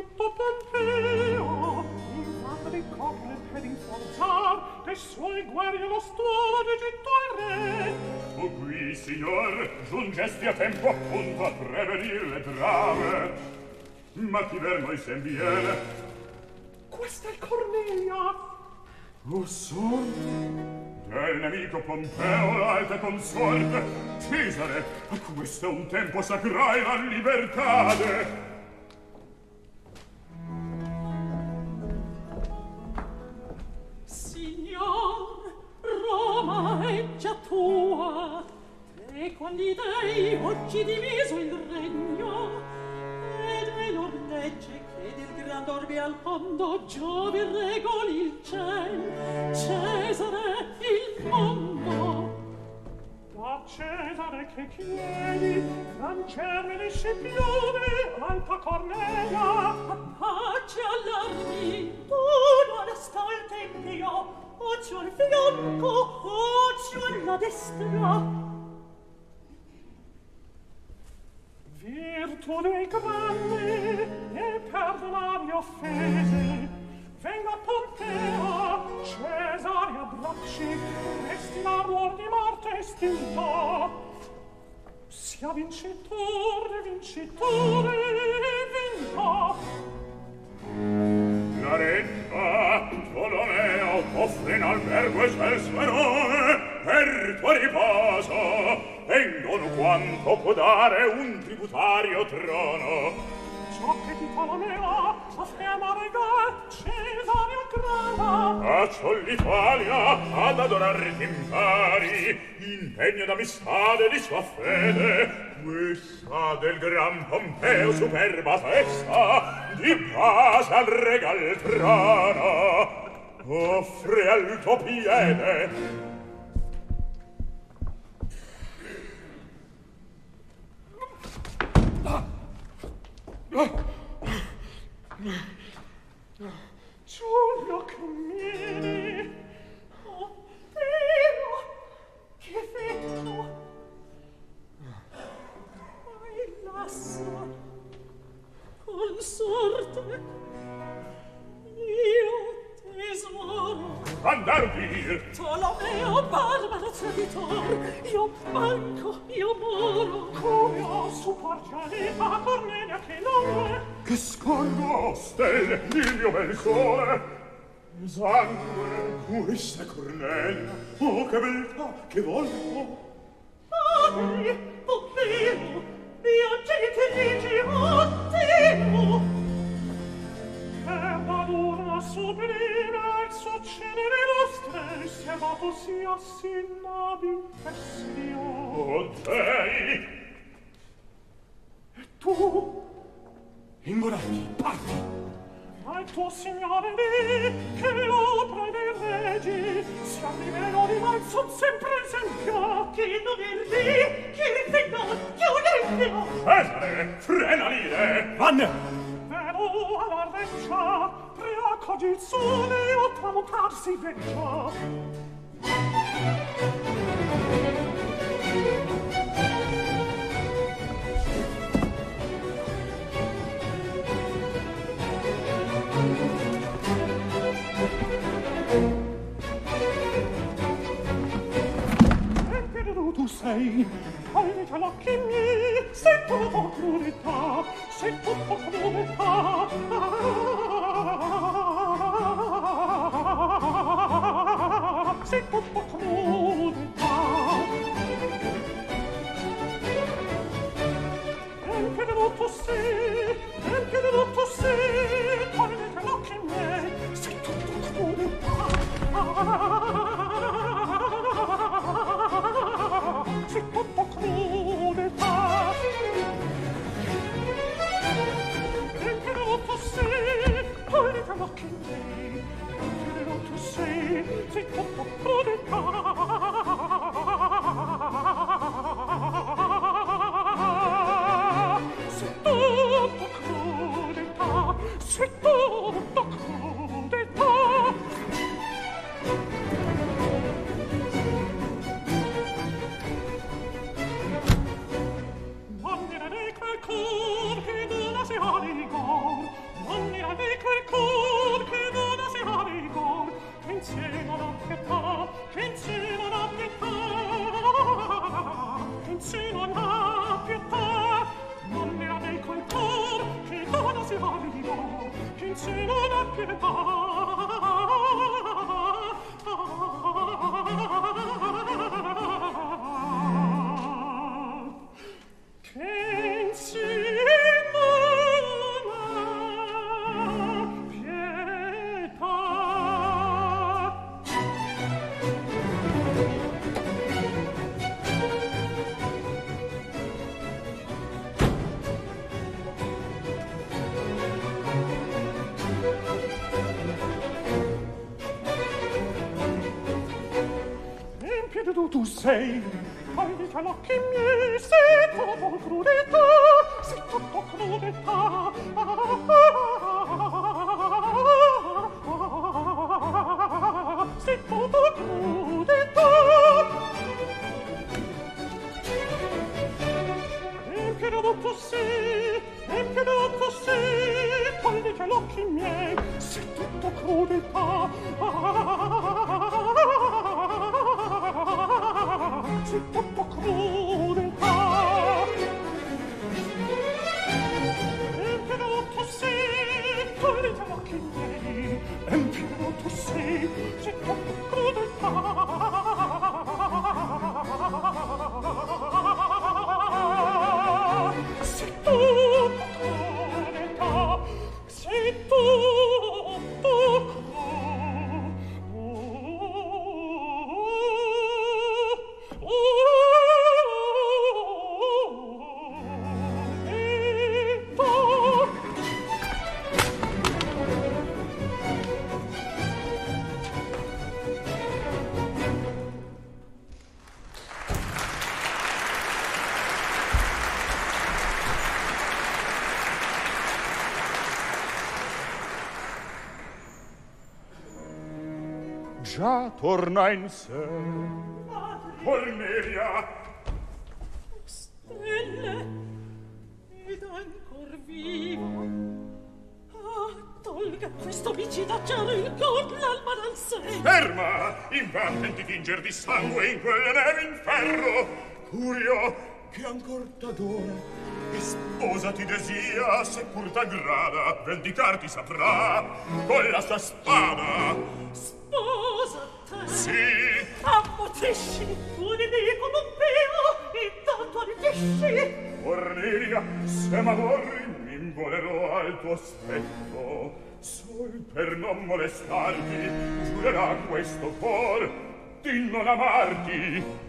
Filippo Pompeo in fabbrico per rinforzar dei suoi guerri allo stuolo d'Egitto il re. O qui signor giungesti a tempo appunto a prevenir le trame. Ma chi ver noi sen viene questa è Cornelia. O sorte del nemico Pompeo l'alta consorte Cesare a questo un tempo sacrai la libertade. che chiedi gran cernesce piove alta cornea pace all'armi. Tu non sta il tempio occhio al fianco occhio alla destra. Virtude grandi e perdonami offese Venga Pompea, Cesare abbracci, Resti l'amor di morte estinto, Sia vincitore, vincitore, vinta. La reggia Tolomeo offre in albergo e cel per tuo riposo. Vengono quanto può dare un tributario trono ciò che ti colonera a ferma regal Cesario grana a ciò l'Italia ad adorare t'impari in degno d'amistade di sua fede questa del gran Pompeo superba festa, di base al regal trono, offre al tuo piede Giulio Cammini, oh Dio, che fino, vai lasso, con sorte, io Tesoro! Andar via. Tolomeo, barbaro traditor, io manco, io moro. Come osso parciale, ma cornelia che l'ore. Che scorgo stelle, il mio bel sole. Sangue, questa cornelia! oh che beltà, che volto. Ami, oh temo, mia genitrice, oh temo. Che vado sublime al succede dello stesse ma tu sia sinnabil o dei e tu ingorati parti. Ma il tuo signore di che l'opra dei regi si libero di mal son sempre esempiati. Non irdi chi rifegno chiuderti Cesare frena lire vanne credo alla reggia preacogi il sole o tramontar si veggia tu sei. Alza l'occhi miei Sei tutto crudeltà Sei tutto crudeltà Sei tutto crudità Anche da lotto sei Anche da lotto sei Alza l'occhi miei Sei tutto crudeltà Ah c'è tutta crudeltà. Perché non tu sei poi le tue occhi in me perché non tu sei c'è tutto crudeltà. Oh. già torna in sé. Cornelia! Stelle, ed ancor vivo. Ah, tolga questo omicida cielo il cor l'alma dal sé. Ferma! Invaden di tinger di sangue in quelle neve in ferro. Curio, che ancor t'adora e sposa ti desia se pur t'aggrada vendicarti saprà. Con la sua spada. Sposa te. Sì. Ammotesci come nemico non bevo intanto arricchisci Cornelia se m'adorri m'involerò al tuo aspetto. Sol per non molestarti giurerà questo cor di non amarti.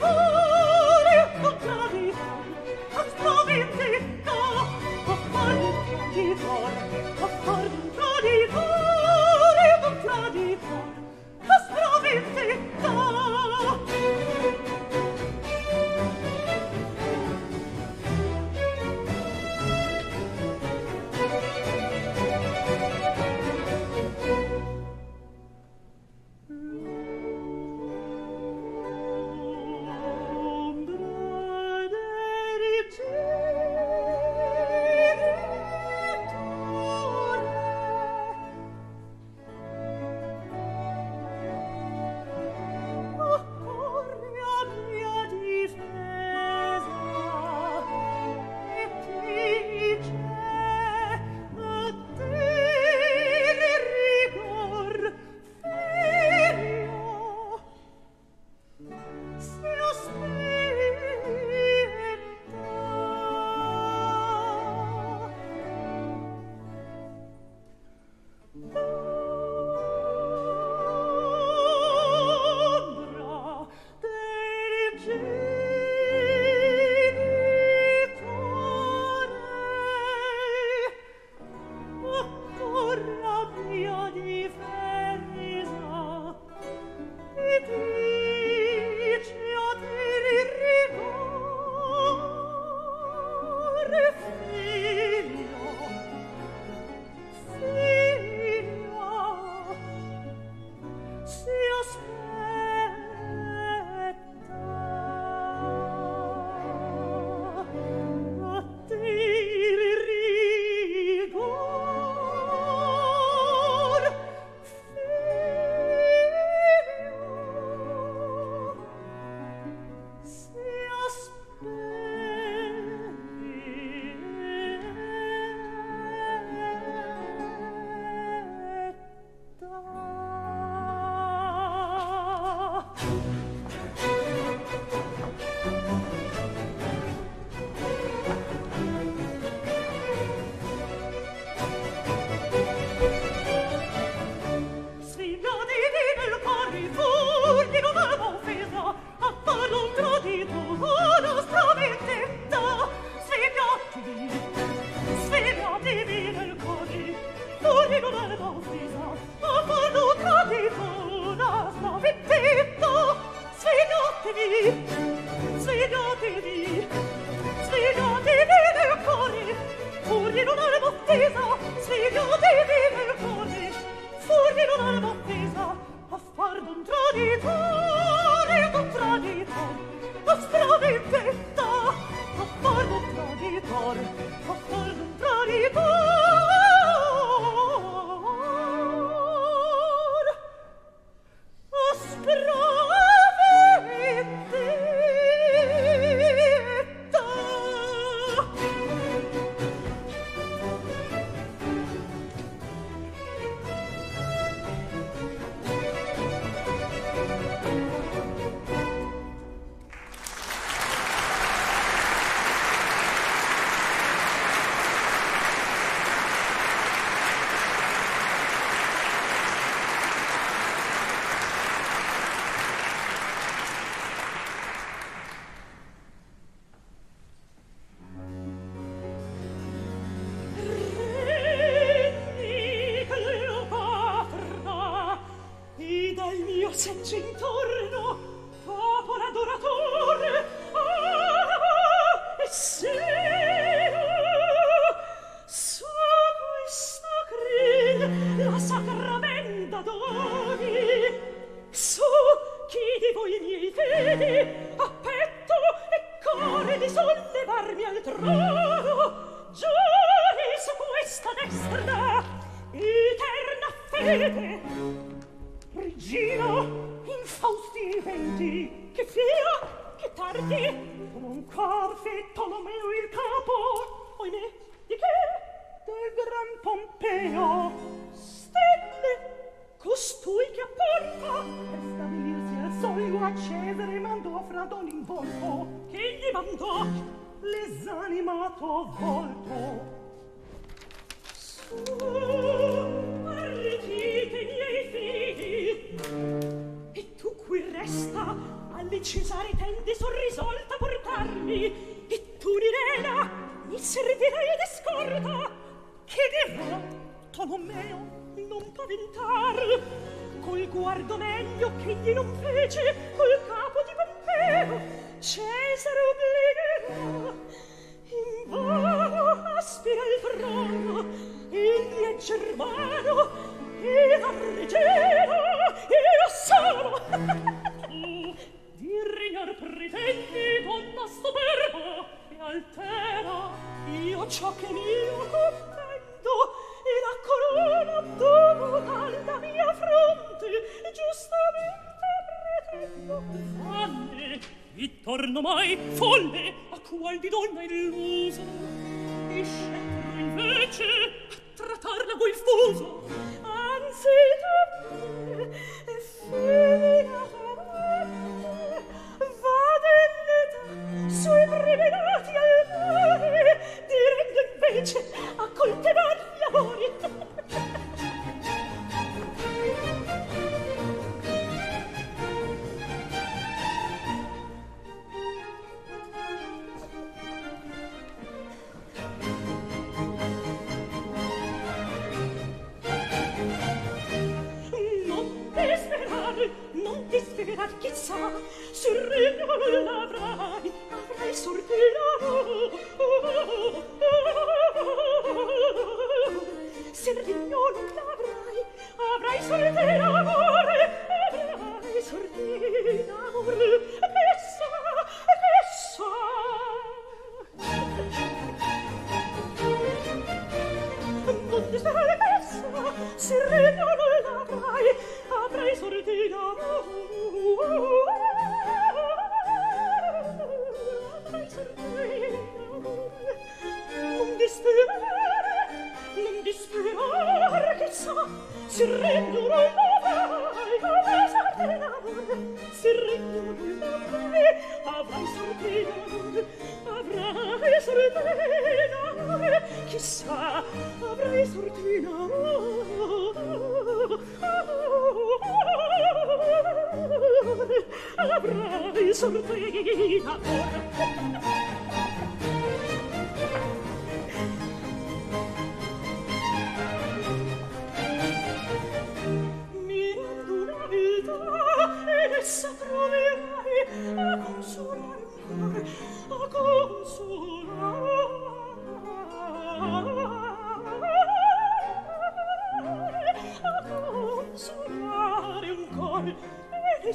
vous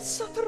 It's so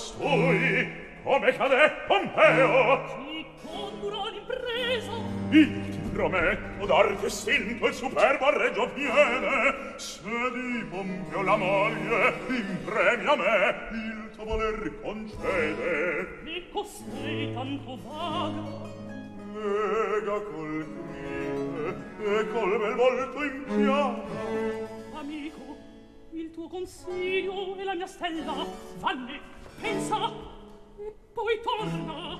costui come cade Pompeo oh. ti condurò l'impresa? Io ti prometto d'arte estinto il superbo regio viene. Se di Pompeo la moglie in premio a me il tuo voler concede. Mi costui tanto vaga. Lega col crine e col bel volto in piana amico il tuo consiglio e la mia stella vanne pensa! E poi torna!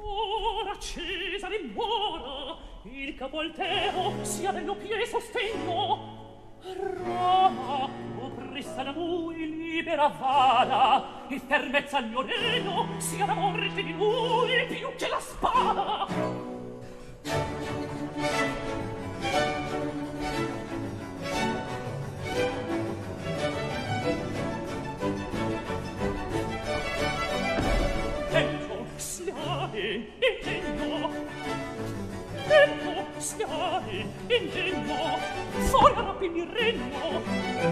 Muora Cesare muora il capo altero sia dello pie sostegno! Roma oppressa da lui libera vada! E fermezza agli oreno sia la morte di lui più che la spada! Thank you. siare in Tempo siare stai in degno Sola rapin il regno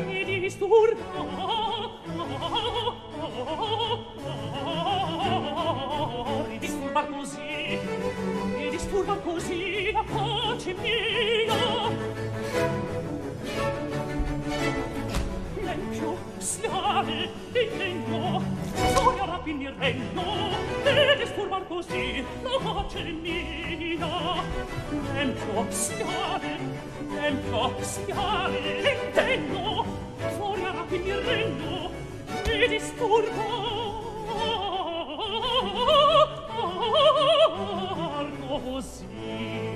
Mi disturba Mi disturba così Mi disturba così la pace mia schiavi intendo soia rapinir regno e disturbar così la pace mia tempo schiavi tempo schiavi intendo soia rapinir regno e disturbar così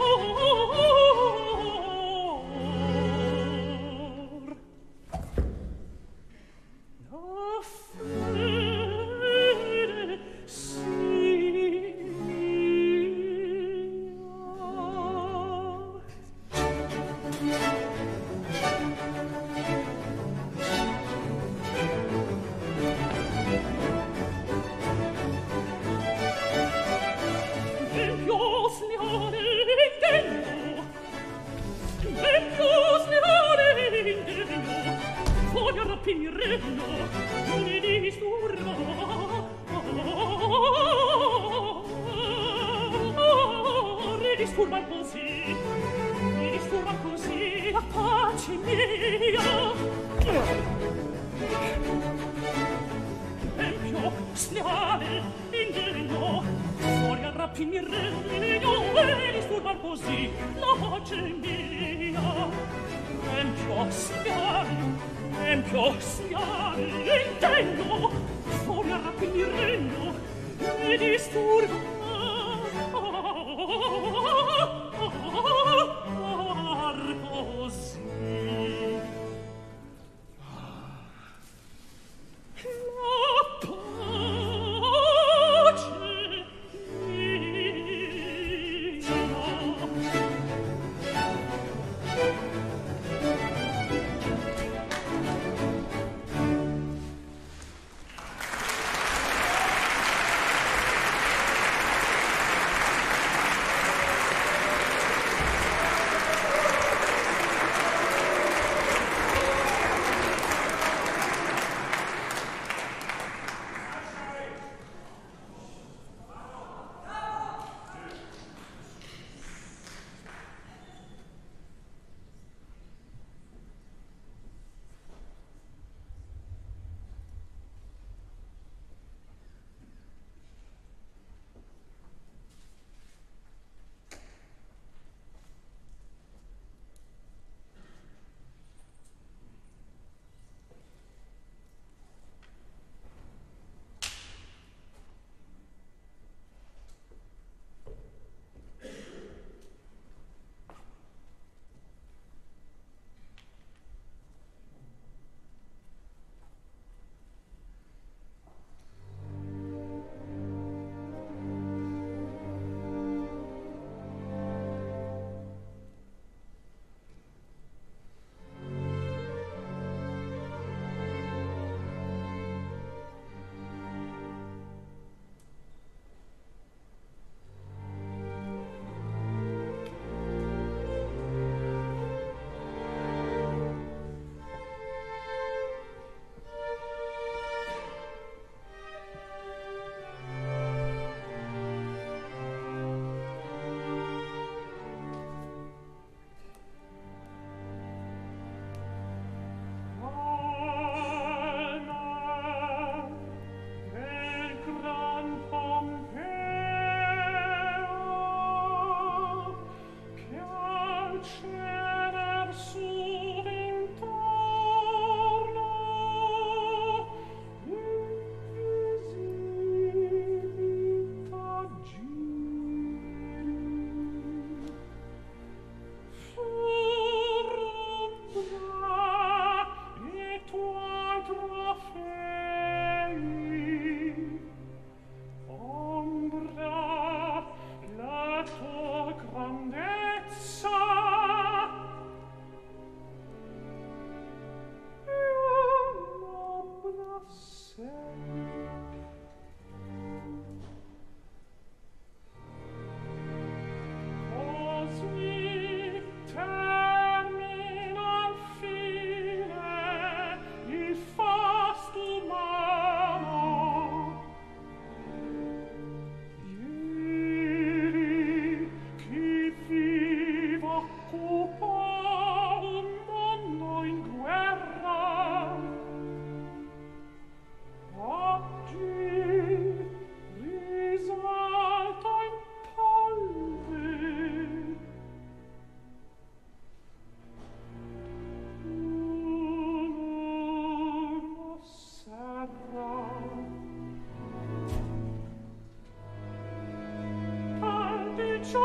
amor. No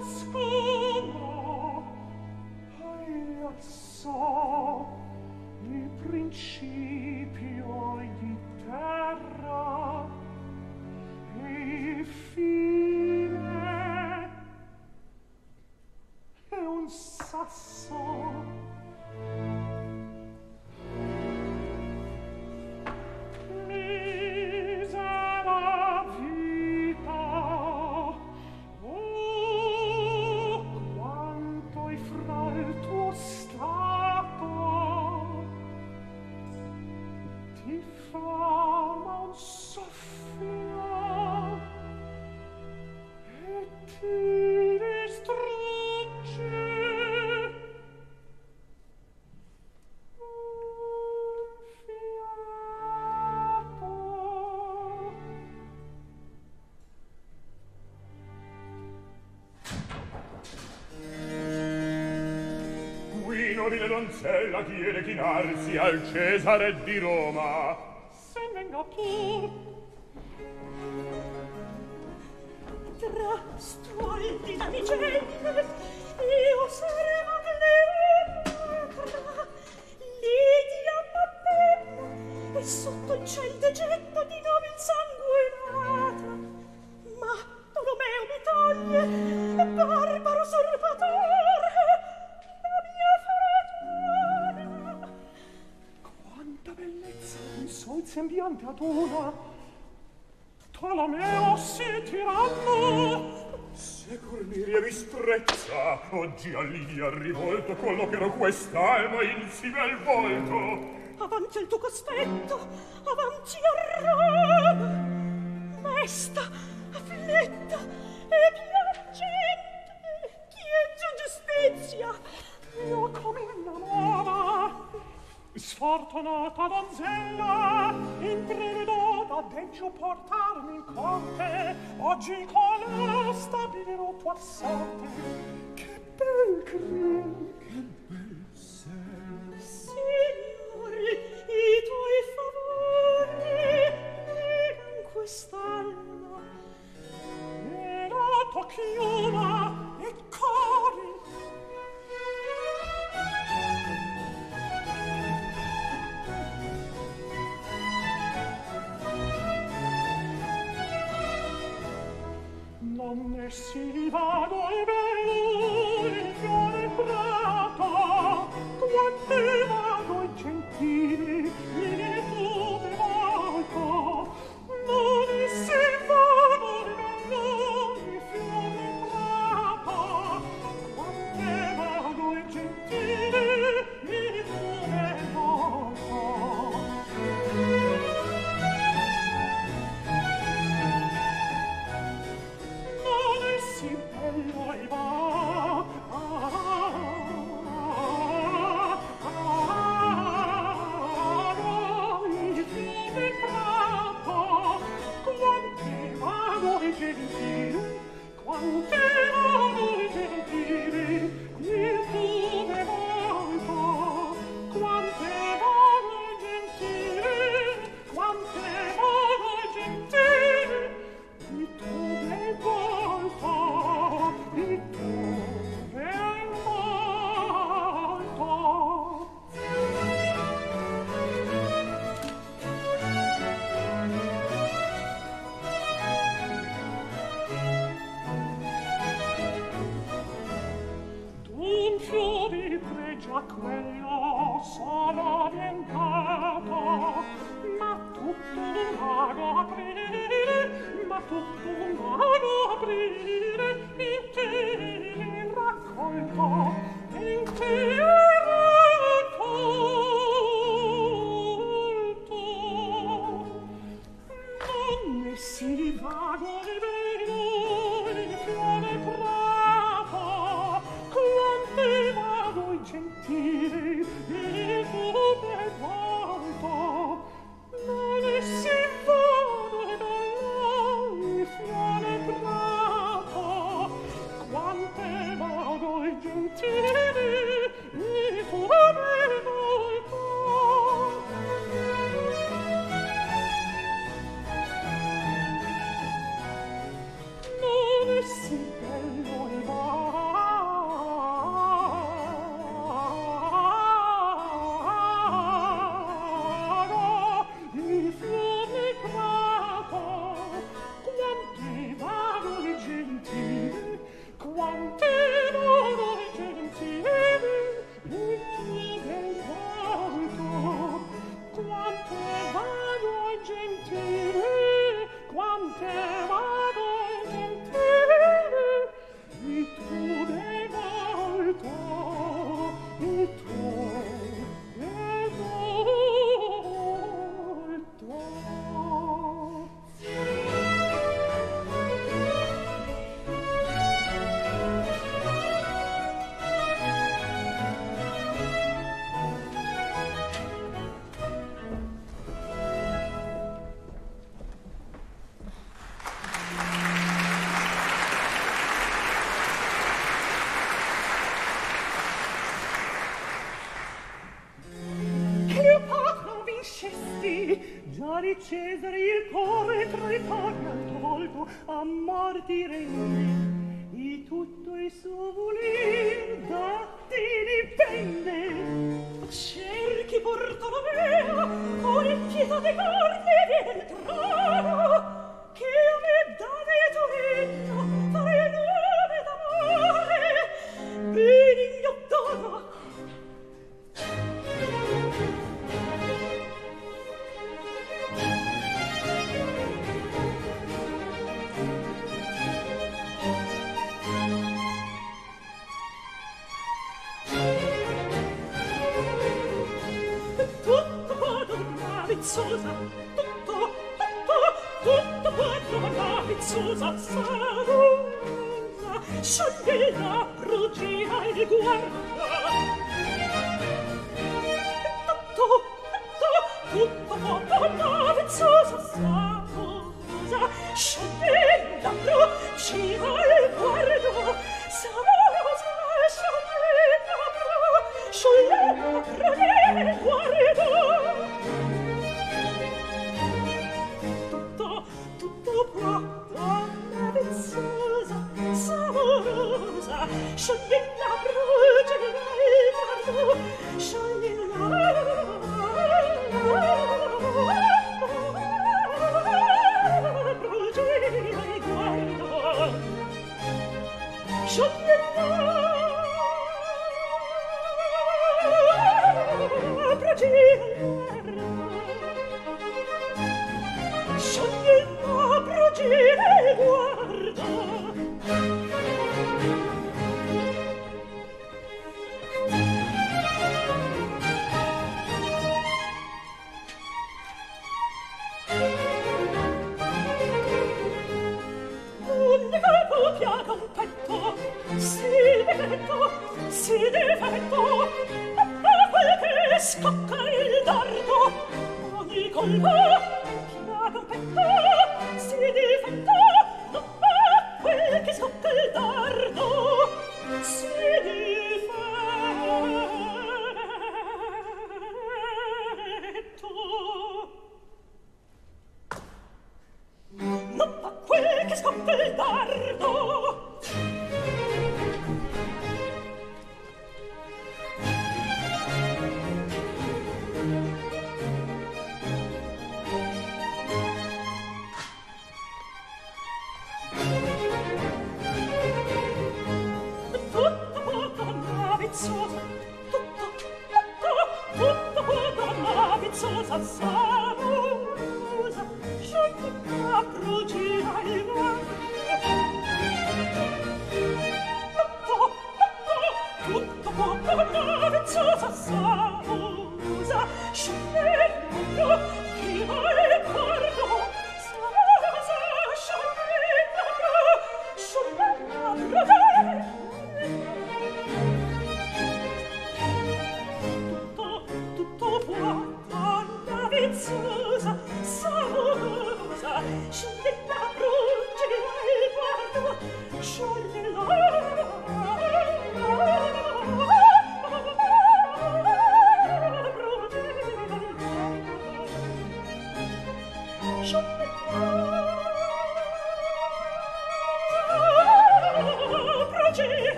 else? donzella chiede chinarsi al Cesare di Roma. nata donzella intrevedo da deggio portarmi in corte oggi colera stabilirò tua sorte. Che bel crin che bel sel signori i tuoi favori in quest'anno e la tua chioma e cori donne si vado e velo in fiore prato quante vado e gentili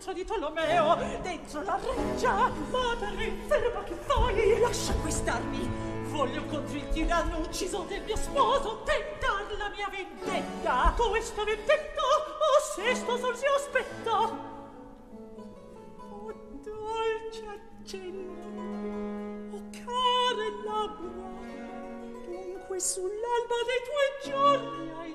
contro di Tolomeo dentro la reggia. Madre, ferma che fai? Lascia quest'armi. Voglio contro il tiranno ucciso del mio sposo tentar la mia vendetta. Questa vendetta, oh sesto sol si aspetta. Oh dolce accento, oh care labbra, dunque sull'alba dei tuoi giorni hai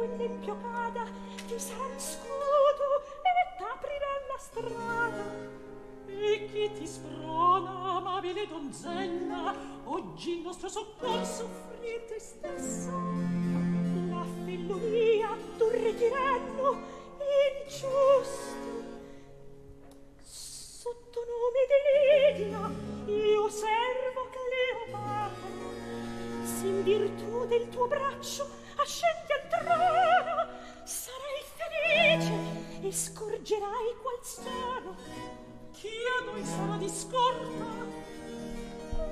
ogni cada, ti sarà il scudo e t'aprirà la strada. E chi ti sprona amabile donzella oggi il nostro soccorso offrir te stessa la fellonia d'un retiranno ingiusto sotto nome di Lidia io servo Cleopatra. In virtù del tuo braccio ascendi scendi al trono sarai felice e scorgerai qual sono chi a noi sarà di scorta?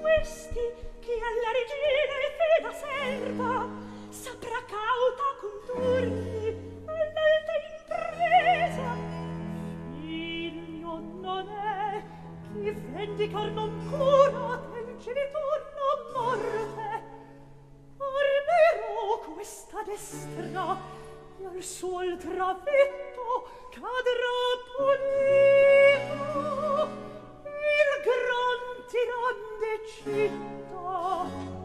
Questi che alla regina è feda serva saprà cauta condurli all'alta impresa. Figlio non è chi vendicar non cura del genitor non morte armerò questa destra e al suol travetto cadrà pulito il gran tiran de città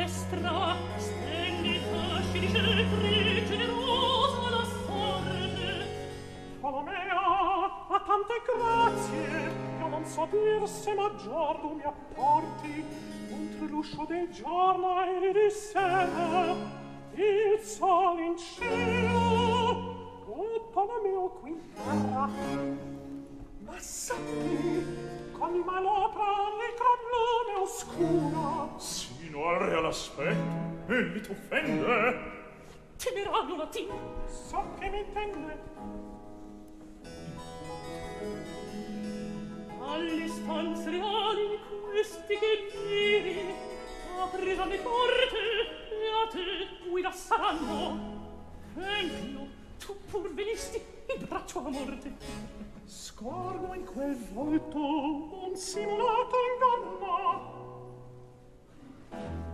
palestra splendida sceneggiatrice generosa la sorte. Tolomea a tante grazie io non so dir se maggior tu mi apporti contro l'uscio del giorno e di sera. Il sole in cielo o Tolomeo qui in terra. Ma sappi con il malopra nel oscuro sì vicino al real mi egli t'offende temerano latin so che m'intende alle stanze reali questi che viri aprirà le porte e a te guida saranno empio tu pur venisti in braccio alla morte. Scorgo in quel volto un simulato inganno. Thank you.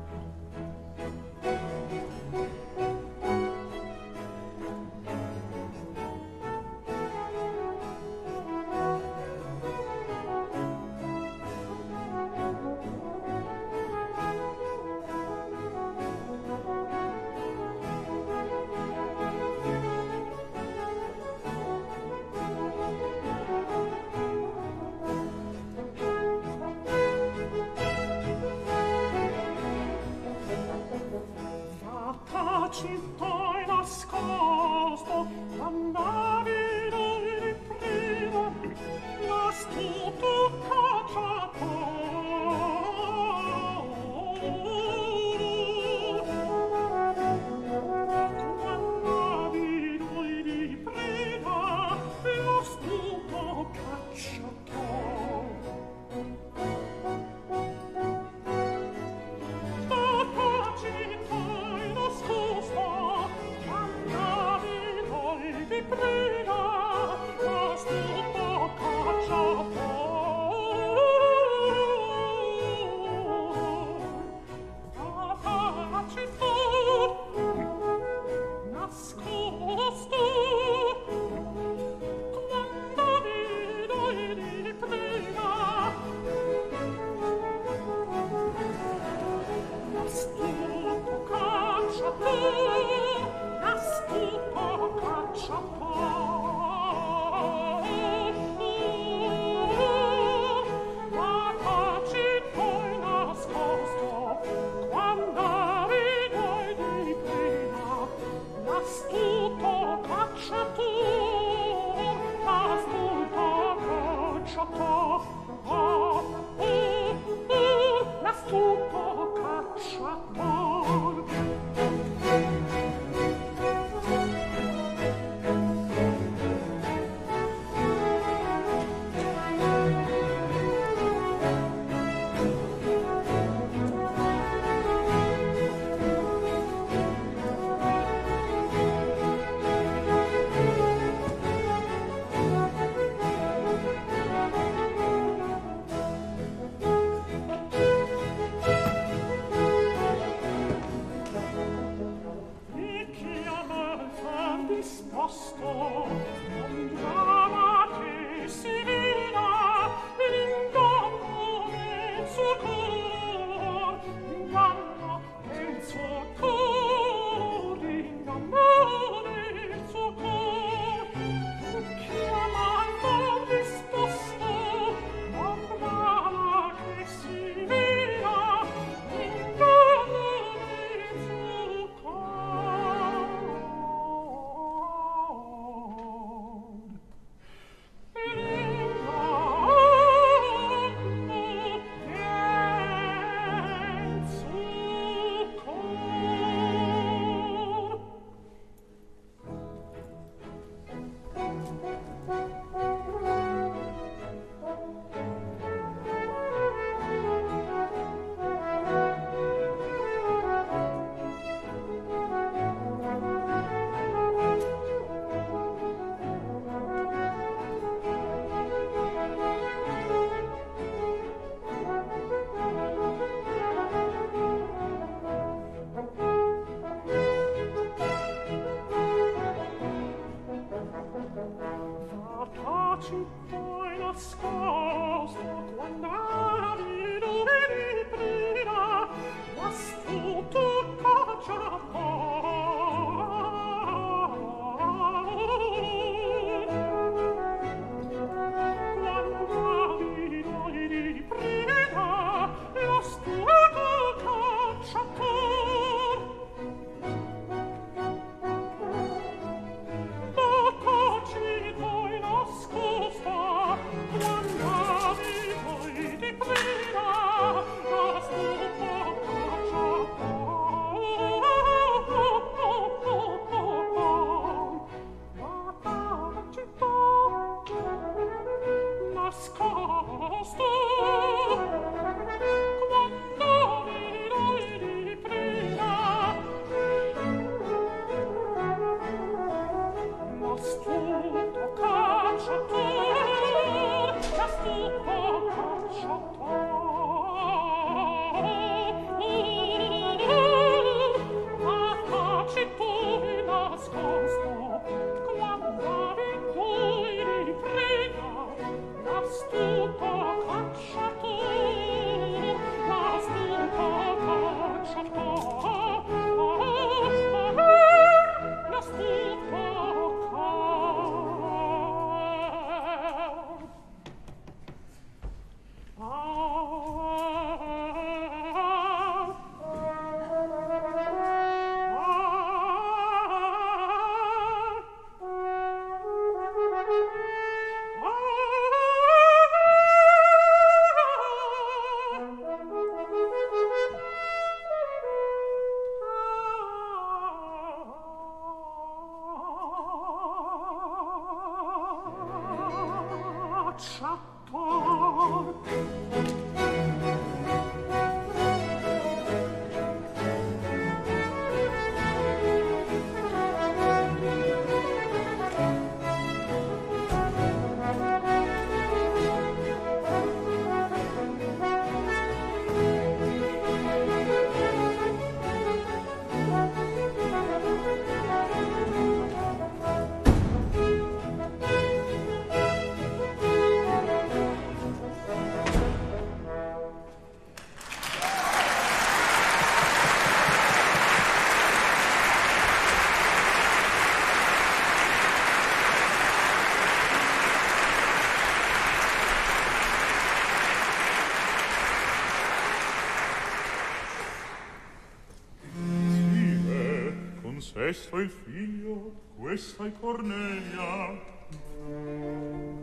Questo è il figlio, questa è Cornelia.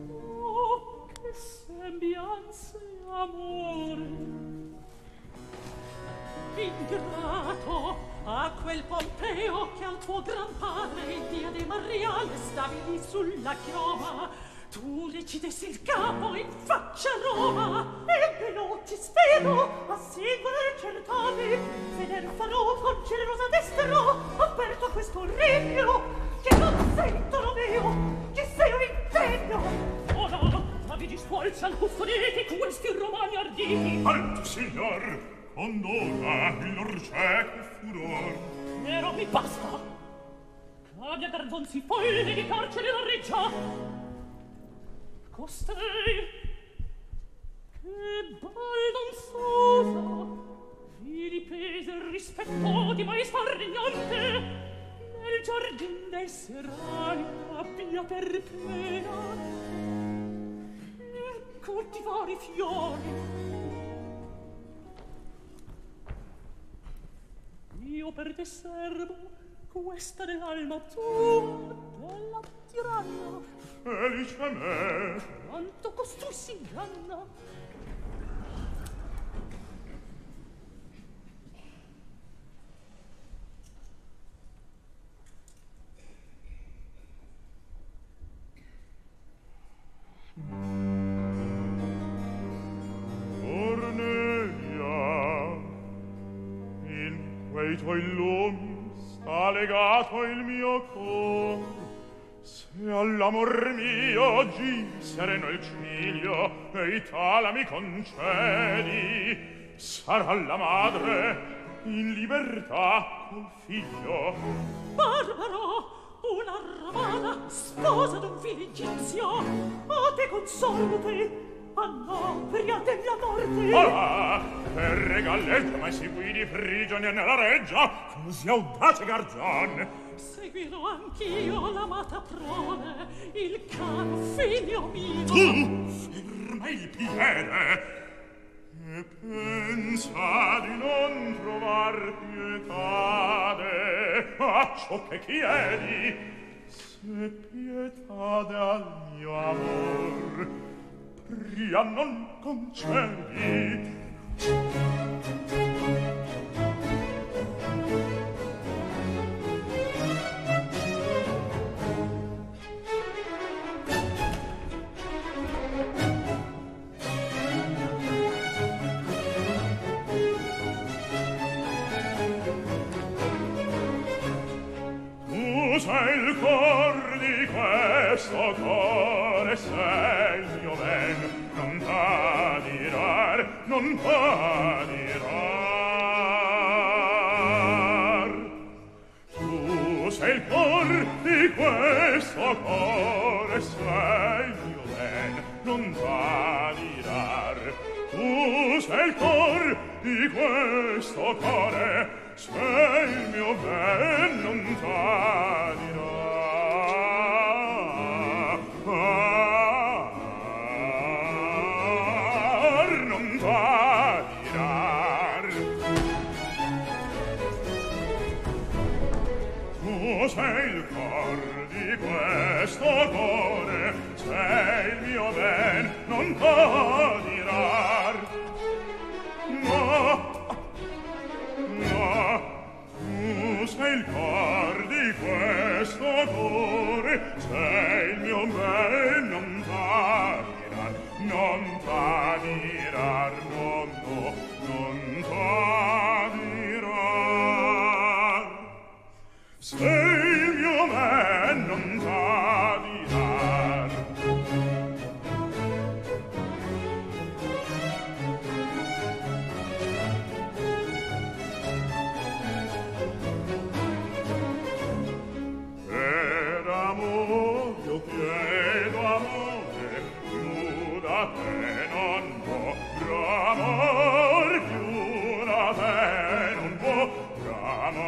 Oh, che sembianze, amore! Ingrato a quel Pompeo che al tuo gran padre il dia de Maria le stavi lì sulla chioma Tu decidessi il capo in faccia Roma E io ti spero a seguire certami Veder farò con generosa destro Aperto questo regno Che non sento toro mio Che sei un impegno. Ora la vidi squalcia al custoditi Questi romani arditi. Alto signor Condona il lor cieco furor. Nero mi basta. Cavia garzonzi folli di carcere la reggia costei. Che baldanzosa vi ripese rispetto di maestà regnante nel giardin dei serali abbia per pena. Il coltivare fiori. Io per te servo questa dell'alma tua della tiranna felice me. Quanto costui s'inganna Cornelia in quei tuoi lumi sta legato il mio cuore Se all'amor mio oggi sereno il ciglio e i talami concedi, sarà la madre in libertà col figlio. Barbaro! Una romana, sposa d'un filo egizio, a te consorbo te, Ma no, la morte! Ah, per regaleggia mai si guidi prigione nella reggia, così audace gargion! Seguirò anch'io l'amata prole, il caro figlio mio! Tu, ferma il piede! E pensa di non trovar pietade a ciò che chiedi, se pietade al mio amor pria non concedi Tu sei il cor di questo cuore, sei panirar non panirar tu sei il cor di questo cuore sei mio ben non panirar tu sei il cor di questo cuore sei il mio ben non panirar favore se il mio ben non vadirar no no tu sei il cor di questo cuore se il mio ben non vadirar non vadirar non no non vadirar Stay!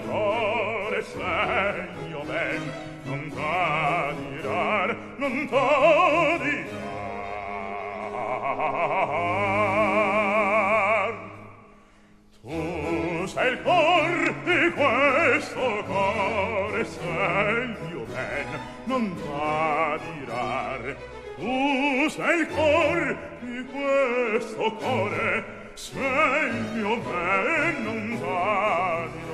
dolore segno ben non t'adirar non t'adirar tu sei il cor di questo core segno ben non t'adirar tu sei il cor di questo core segno ben non t'adirar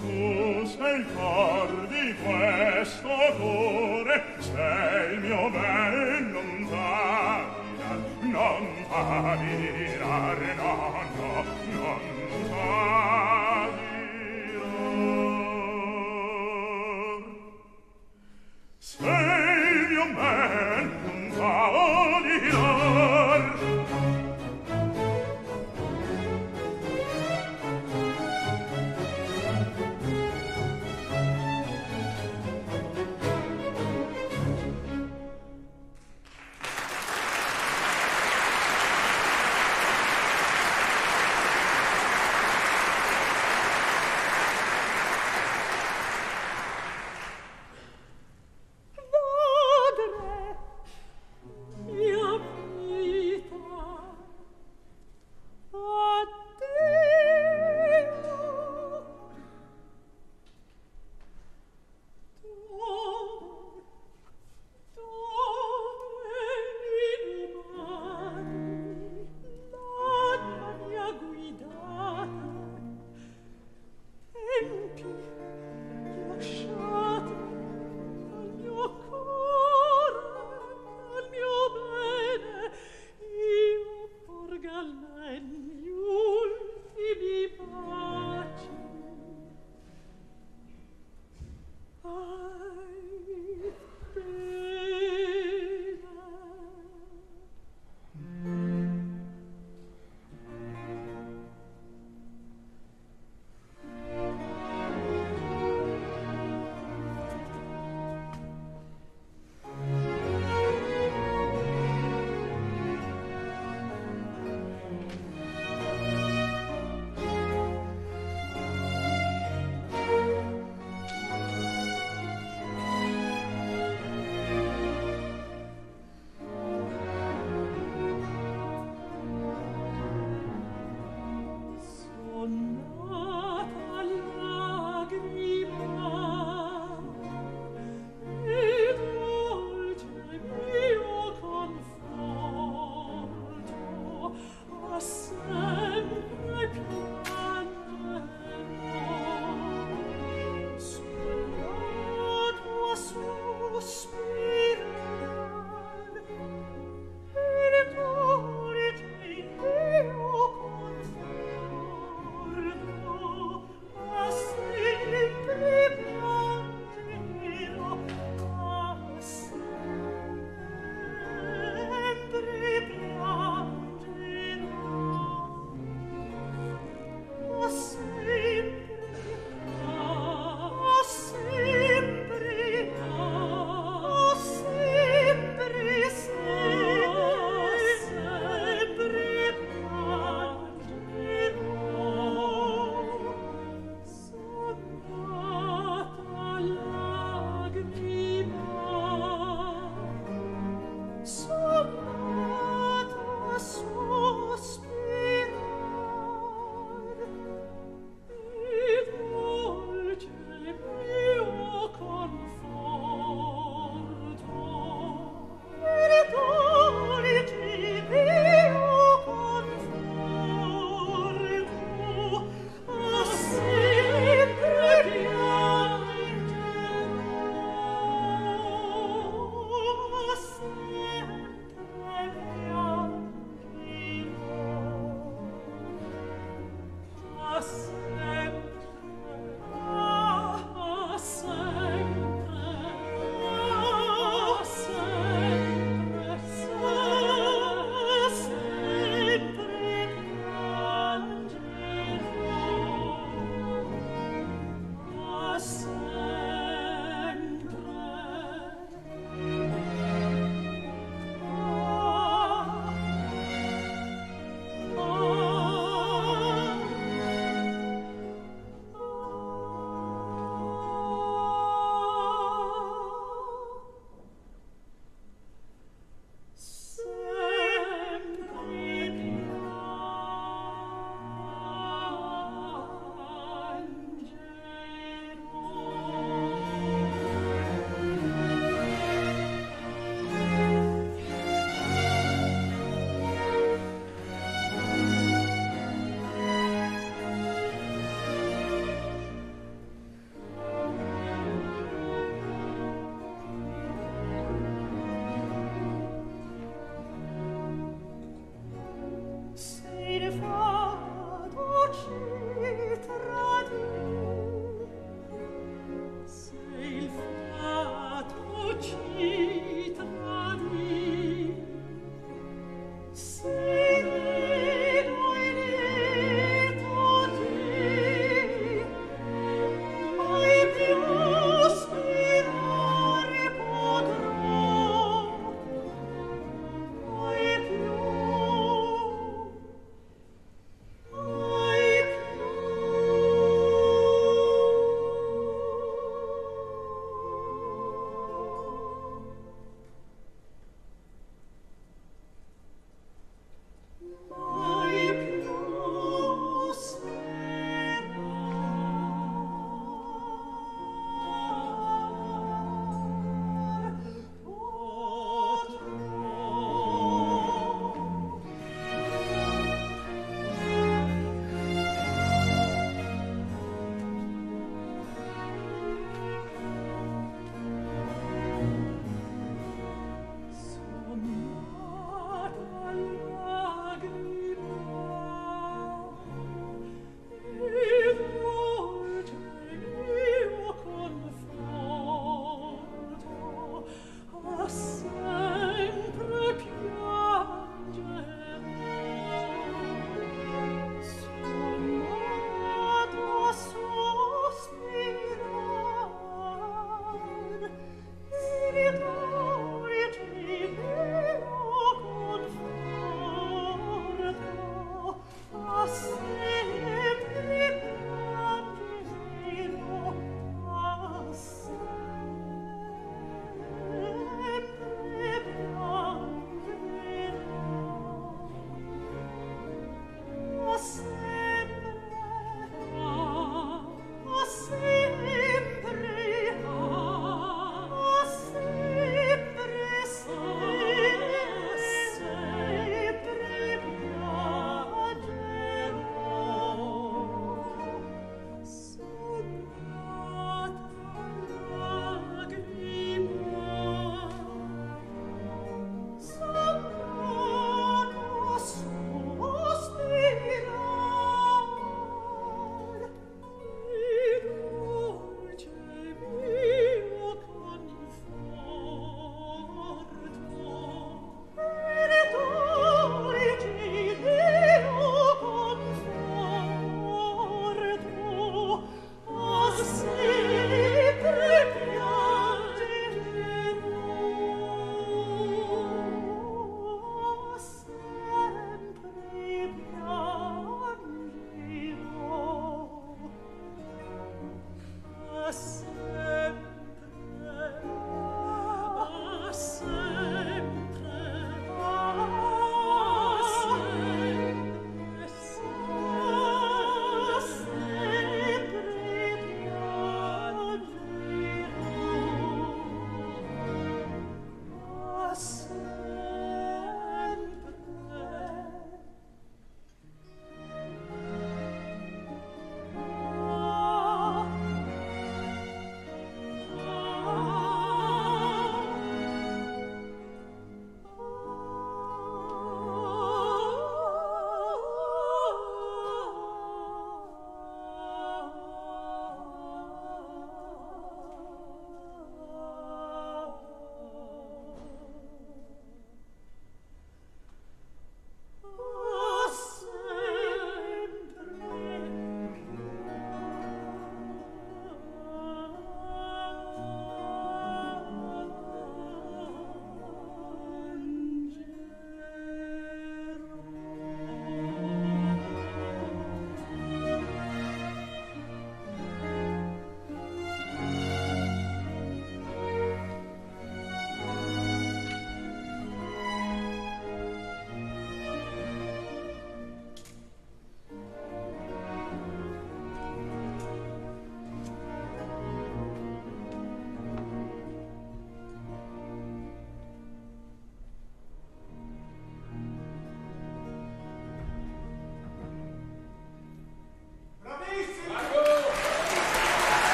Tu sei far di questo cuore, sei il mio ben, non parirà, non parirà, no, no, non parirà. Sei il mio ben, non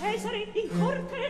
Cesare in corte?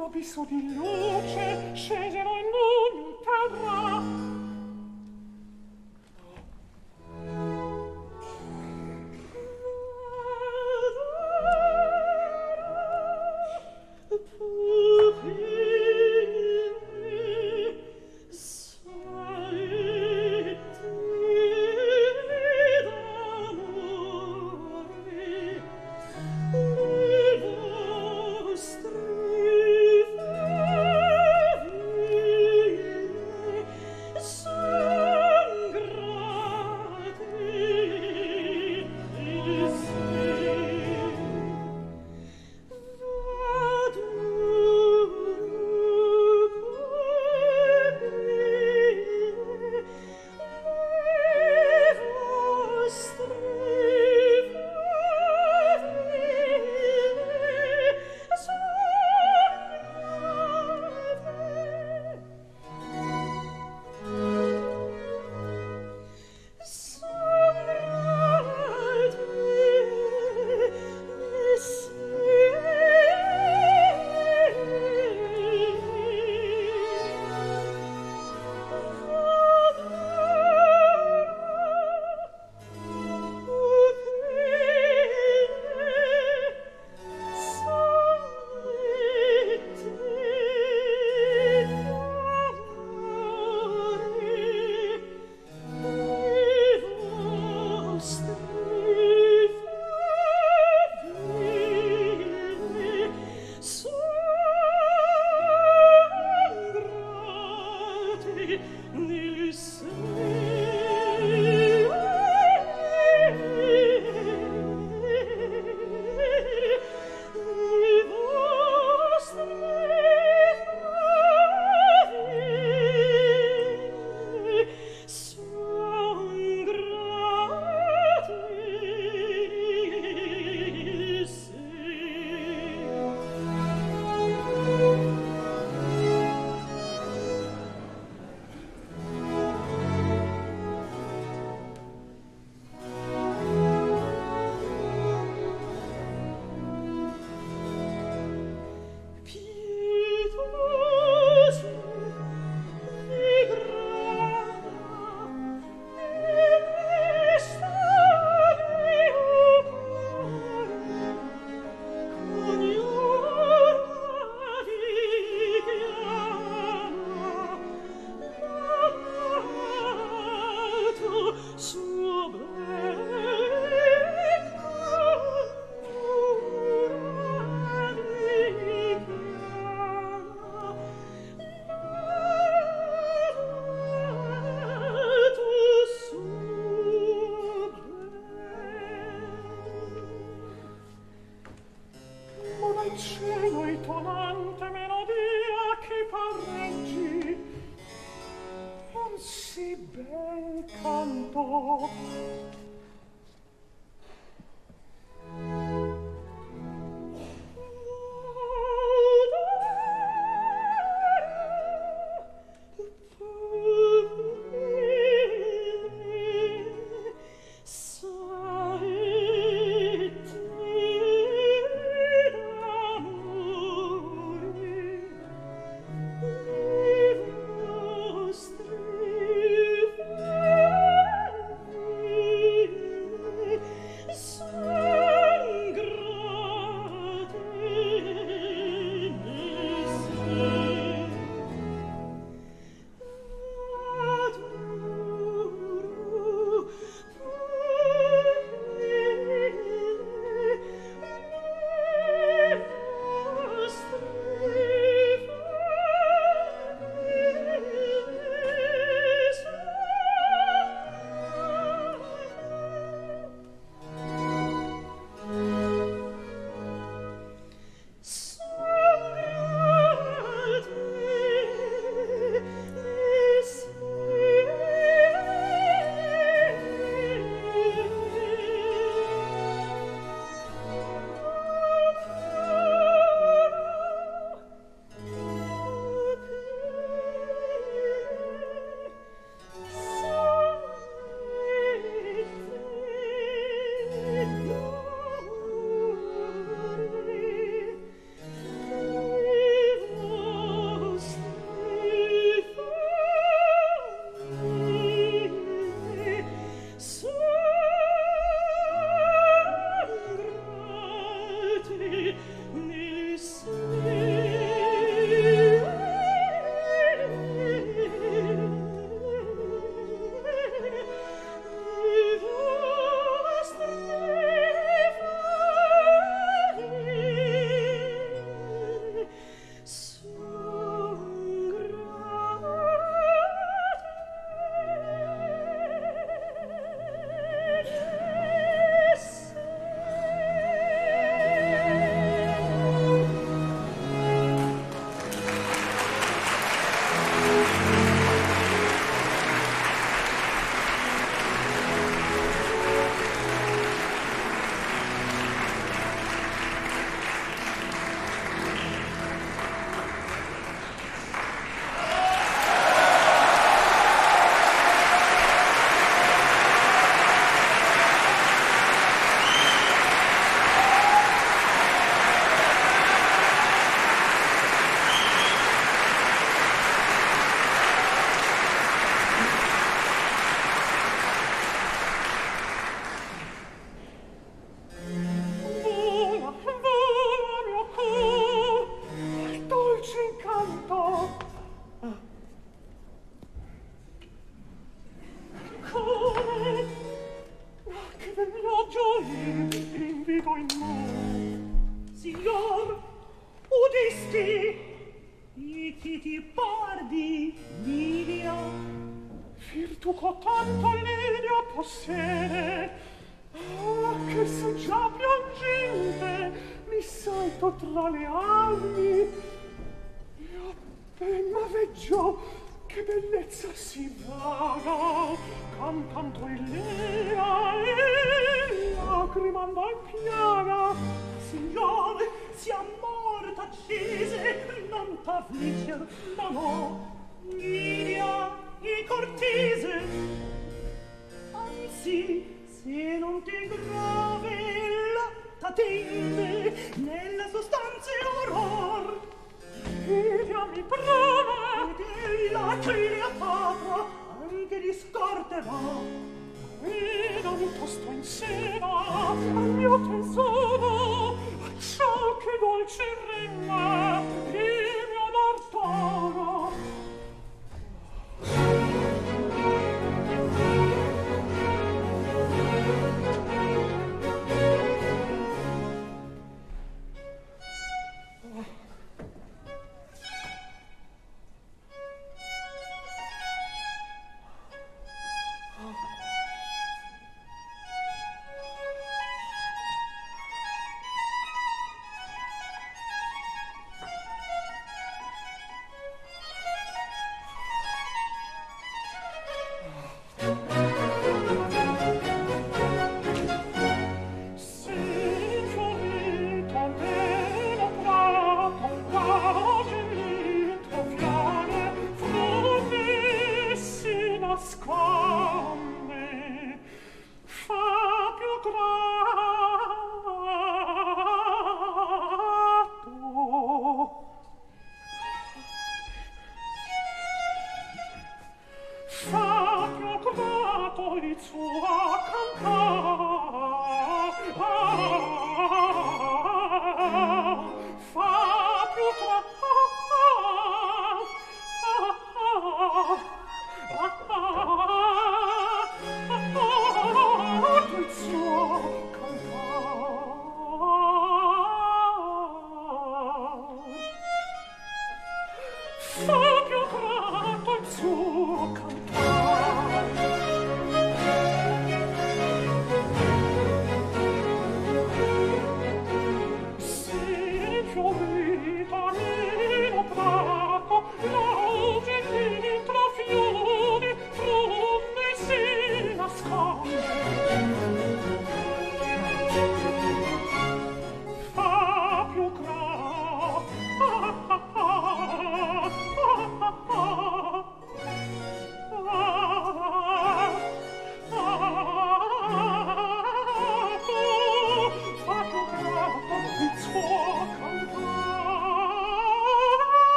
I'll be so die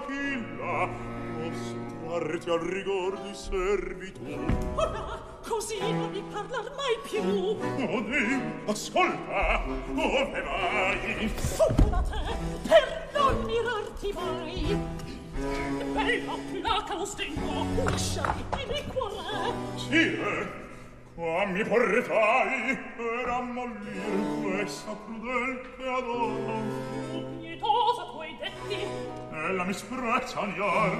aquilla mostrarti al rigor di servitù. Ora così non mi parlar mai più. Oh ne ascolta ove vai. Su da te per non mirarti mai. Bella placa lo stento lasciami e mi cuore sì eh qua mi portai. sprezzaniar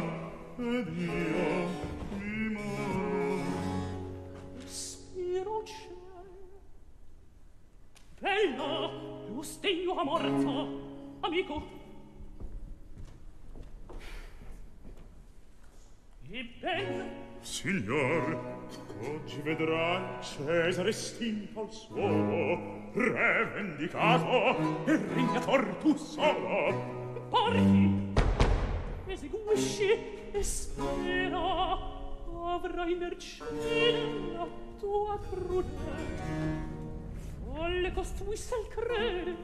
ed io dimor spiro ciel bella lustigno a morza amico e ben signor Oggi vedrai Cesare stinto al suolo, revendicato e ringator tu solo. Porti! eseguisci e spera avrai mercede la tua crudele. Folle costruisse il crede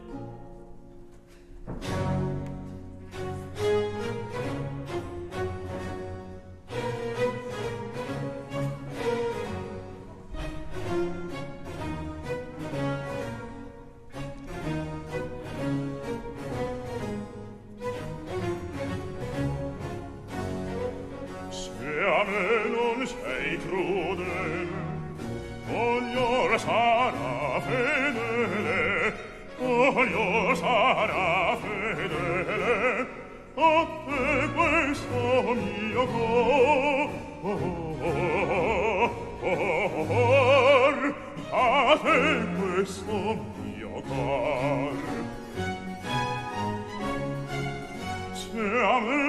io sarà fedele a te questo mio cor. A te questo mio cor. Se a me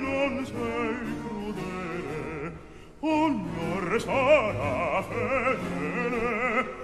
non sei crudele onor sarà fedele.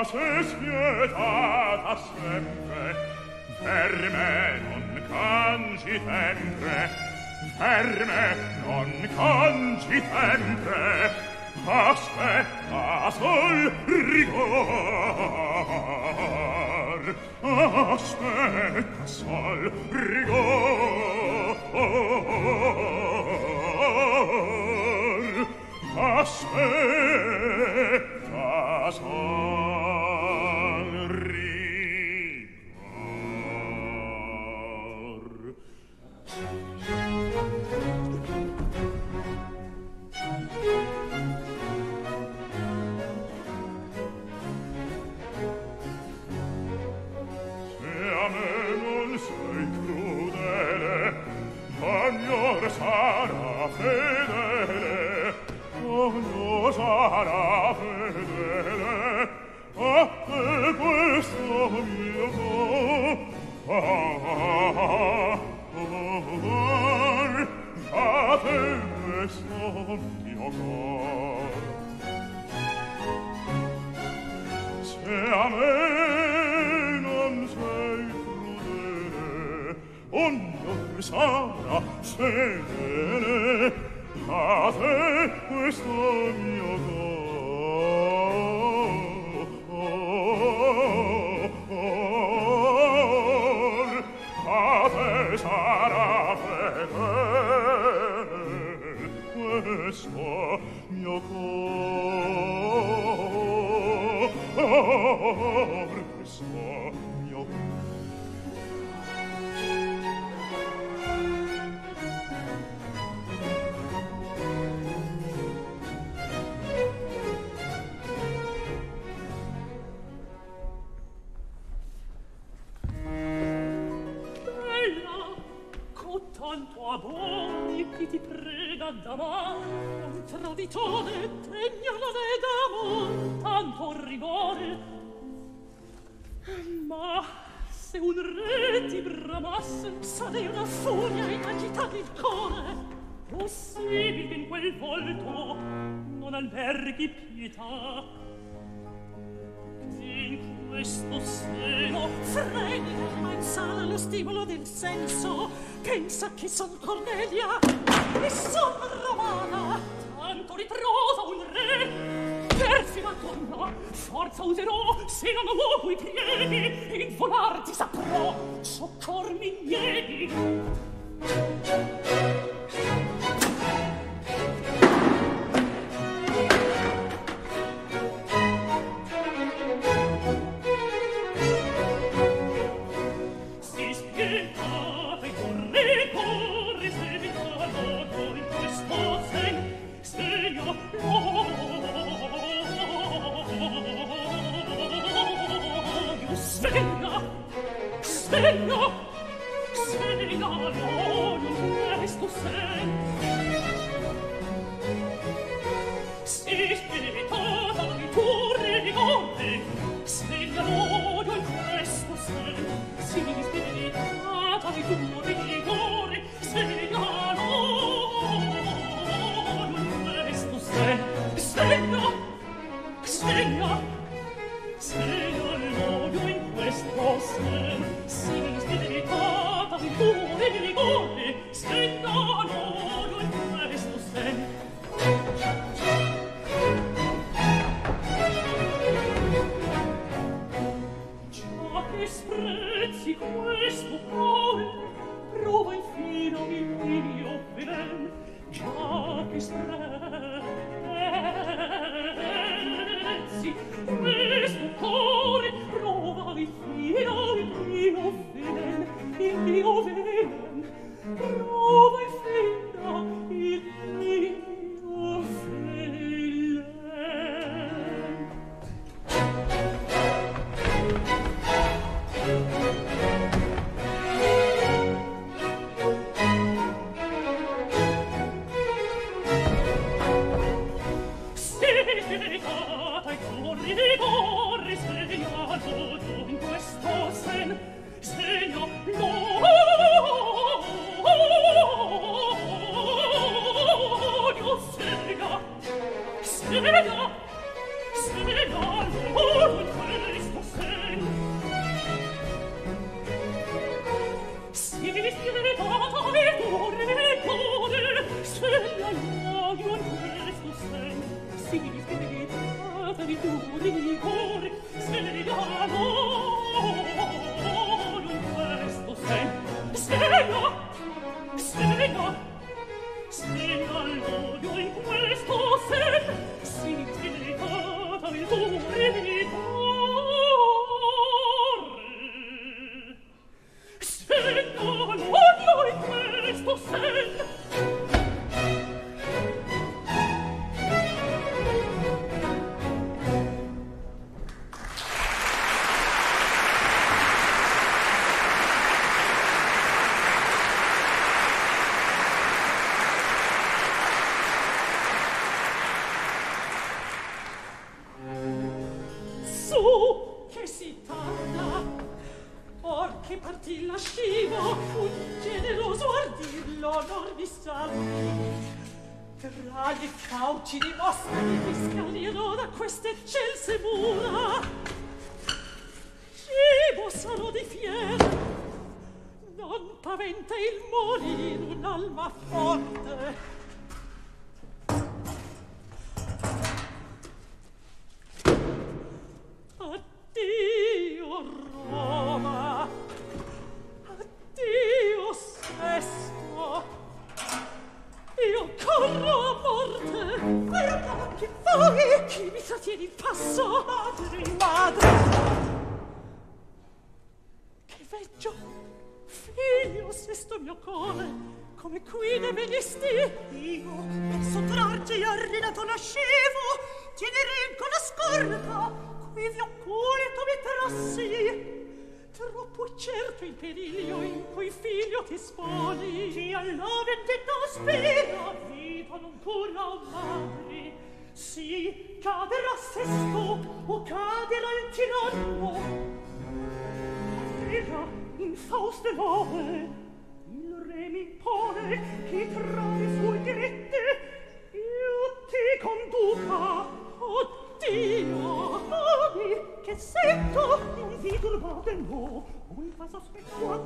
Kas es vietata sempre, per me non cangi sempre, per me non cangi sempre, aspetta sol rigor, aspetta sol rigor, aspetta sol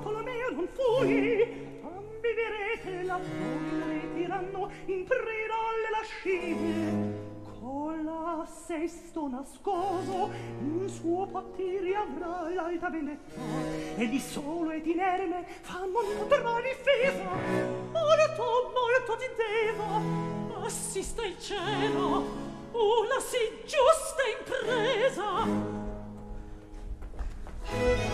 piccolo mio non fui. Fammi vedete laddove ritiranno Entrerò le lascive Cola sesto nascoso In suo patiri avrà l'alta vendetta E di solo ed inerme Fa molto tra difesa. Molto, molto ti devo Assista il cielo Una sì giusta impresa. Thank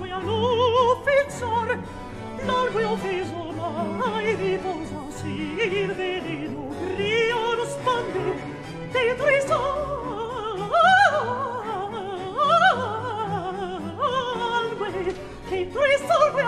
largo all'ufficer, largo offeso mai riposa si veleno grio lo spande te trisa algue che trisa algue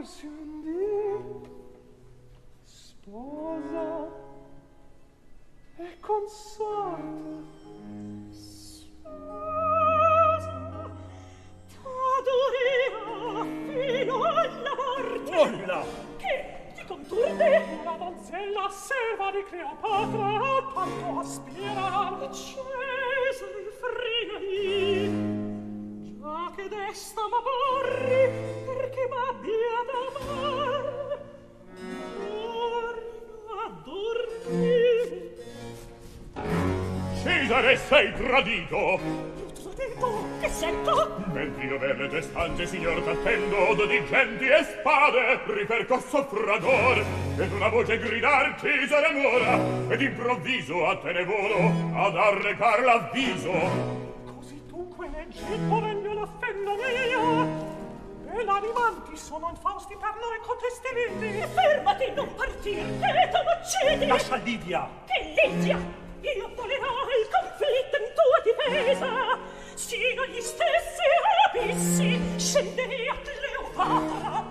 porción. sei tradito! Tradito? Che sento? Mentino per le tue stanze, signor, t'attendo, do di genti e spade, ripercosso fragor, ed una voce gridar Cesare muora, ed improvviso a te ne volo, ad arrecar l'avviso. Così dunque leggivo regno l'affendo mia, e l'animanti sono infausti per noi contestimenti. Fermati, non partire, e tu m'uccidi! Lascia Lidia! Che Lidia? Io sorpresa sino gli stessi abissi scendei a Cleopatra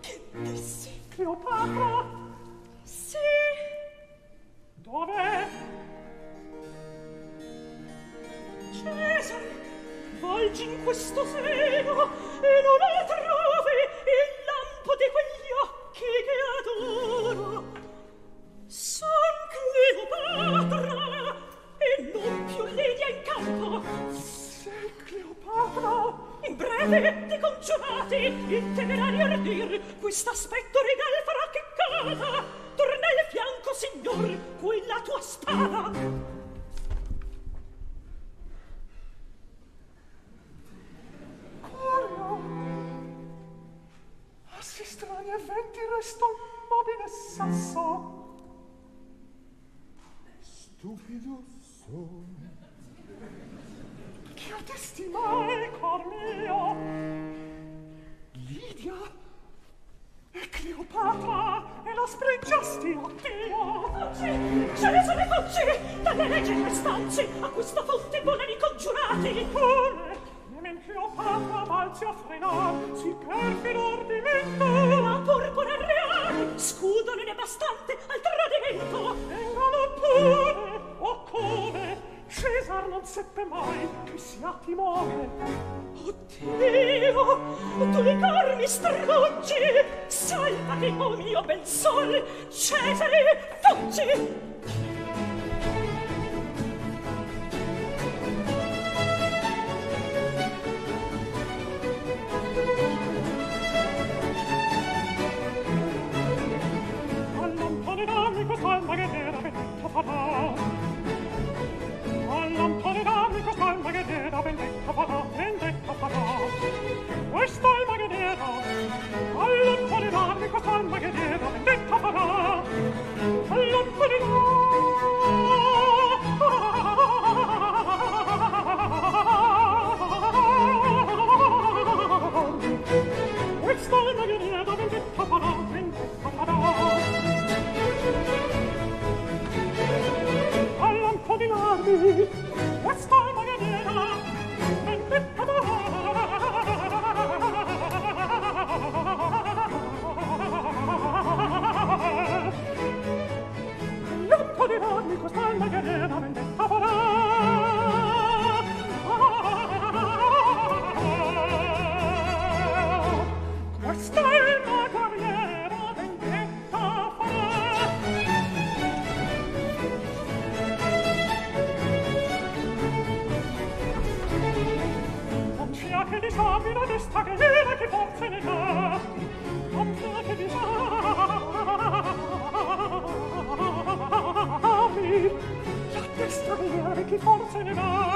che dissi Cleopatra? Sì. Dov'è Cesare volgi in questo seno e non è trovi il lampo di quegli occhi che adoro. Son Cleopatra Cleopatra? In breve, ti congiurati, il temerario ardir, quest'aspetto regal farà che cata. Torna al fianco, signor quella tua spada Corio a si strani eventi resto immobile sasso stupido sono protesti mai, cor mio! Lidia e Cleopatra e la spregiasti, oddio! Fuggi! Ce ne sono fuggi! Dalle leggi e stanzi a questo fonte volani congiurati! Pure! Nemen Cleopatra balzi a frenar si perfido ordimento! La purpura reale scudo non è bastante al tradimento! Vengano pure! O come? Cesar non seppe mai che sia timone. Oddio, tu i carni struggi, salvati, oh mio bel sol, Cesare, fuggi! alma gedera vendetta farà, vendetta farà. Quest'alma gedera, all'oppolinare, quest'alma gedera vendetta farà. All'oppolinare, forse ne va.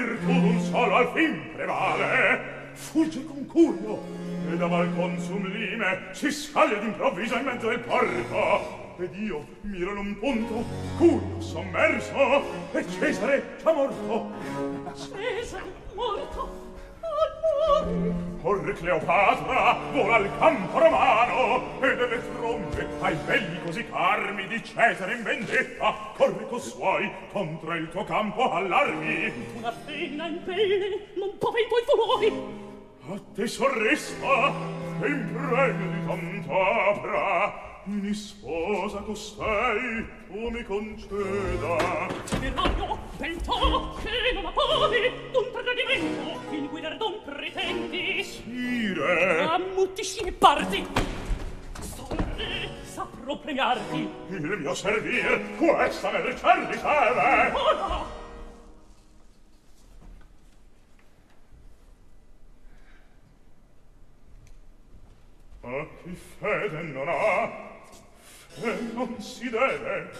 virtù d'un solo al fin prevale. Fugge con curio e da balcon sublime si scaglia d'improvviso in mezzo del porto. Ed io miro in un punto curio sommerso e Cesare già morto. Cesare morto? Corre Cleopatra, vola al campo romano, e delle trombe ai belli così carmi di Cesare in vendetta, corri con suoi contro il tuo campo allarmi. Una pena in pene, non puoi poi furori. A te sorresta, sempre di tanta pra, mi sposa costei tu mi conceda. Vergogno del to che non apponi d'un tradimento il guidar d'un pretendi. Sire. Ammutisci e parti. Sorre saprò premiarti. Il mio servir questa mercè riceve oh no. A chi fede non ha, e non si deve.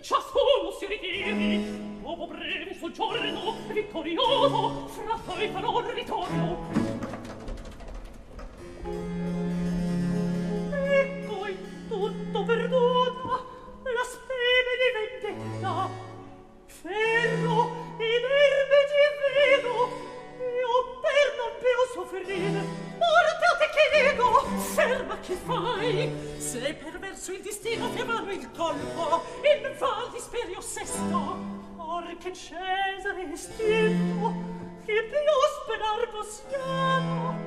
Ciascuno si ritiri, dopo breve soggiorno, vittorioso, fra Faetano ritorno. Ecco in tutto perduta, la speme di vendetta, ferro, in erbe di vedo, mio per non più soffrire morte te chiedo serva che fai. Se perverso il destino ti vano il colpo. In val disperio sesto. Or che cesare estinto che più sperar possiamo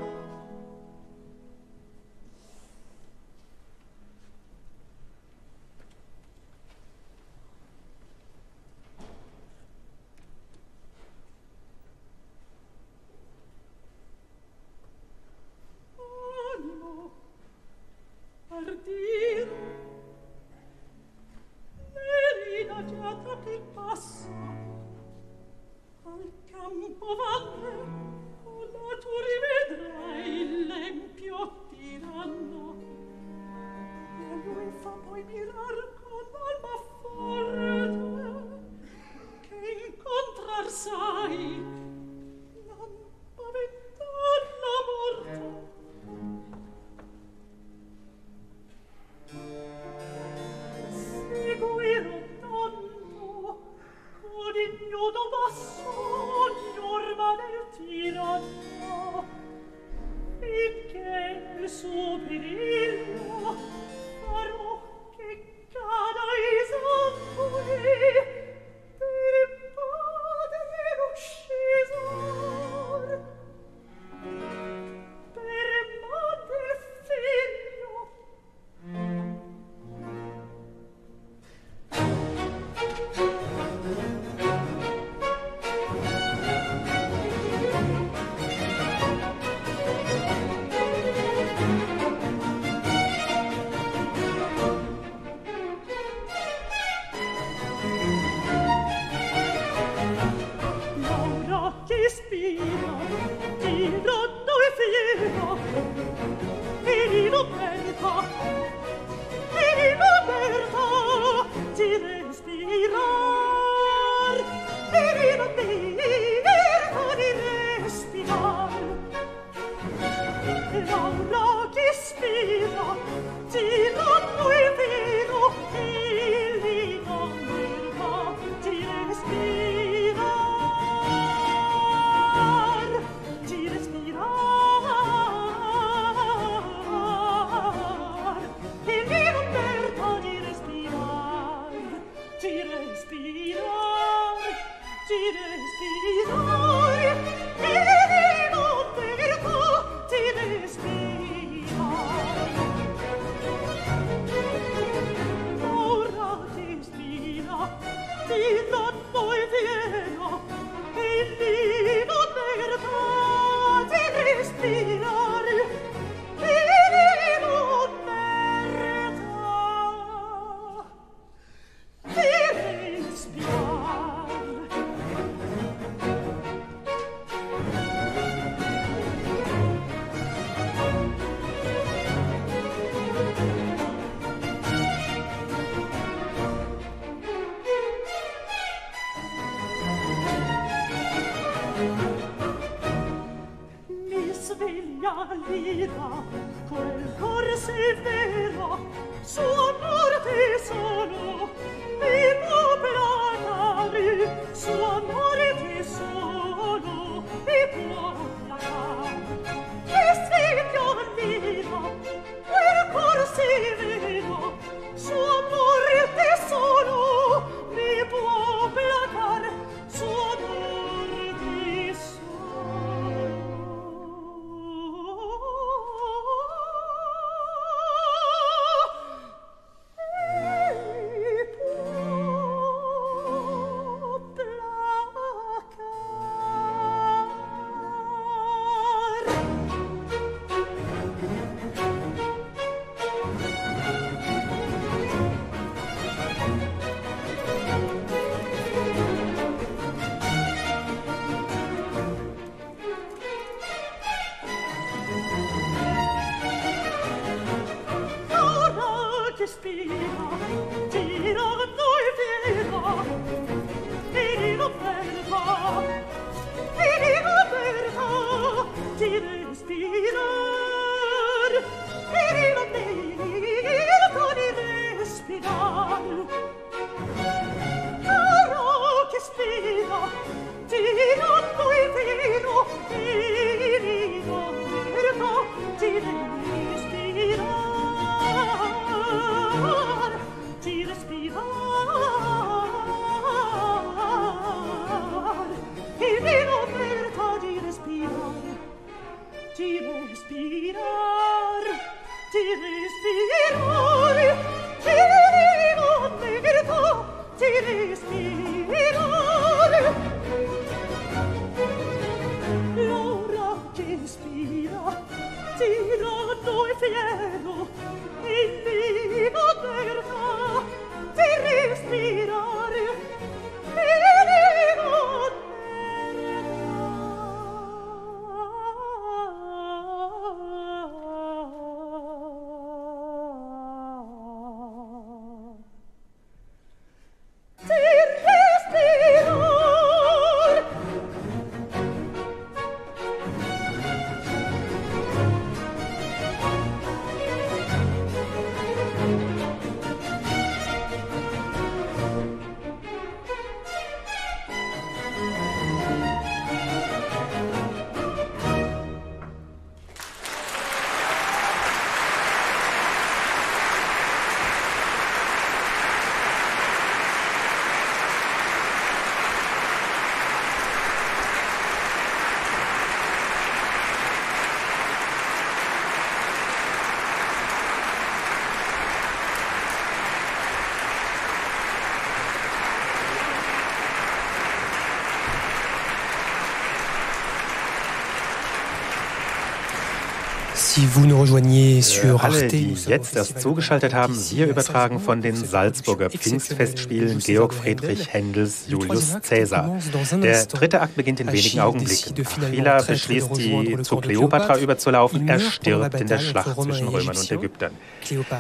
Äh, alle, die jetzt erst zugeschaltet haben, wir übertragen von den Salzburger Pfingstfestspielen Georg Friedrich Händels Julius Caesar. Der dritte Akt beginnt in wenigen Augenblicken. Achila beschließt, die zu Kleopatra überzulaufen. Er stirbt in der Schlacht zwischen Römern und Ägyptern.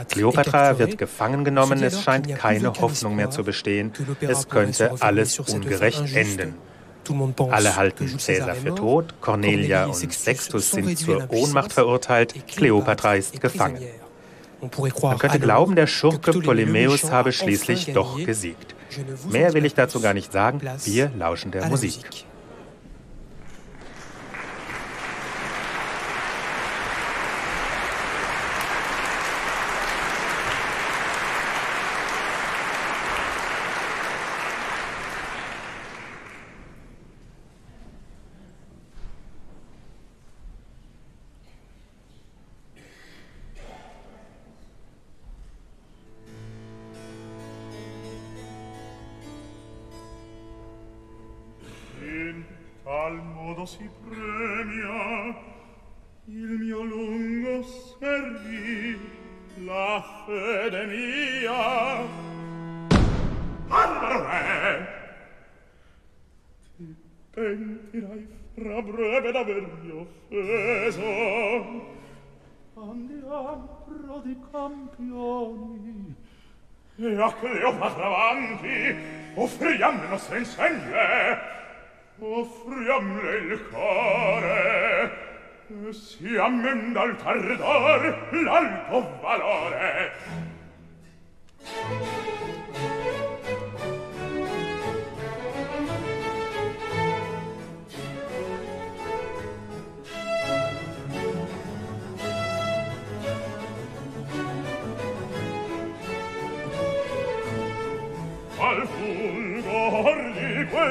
Kleopatra wird gefangen genommen. Es scheint keine Hoffnung mehr zu bestehen. Es könnte alles ungerecht enden. Alle halten Cäsar für tot, Cornelia und Sextus sind zur Ohnmacht verurteilt, Kleopatra ist gefangen. Man könnte glauben, der Schurke Ptolemäus habe schließlich doch gesiegt. Mehr will ich dazu gar nicht sagen, wir lauschen der Musik. pentirai fra breve d'avermi offeso. Andiam pro di campioni, e a Cleopatra avanti offriamle nostre insegne, offriamle il core, e si ammenda al tardor l'alto valore.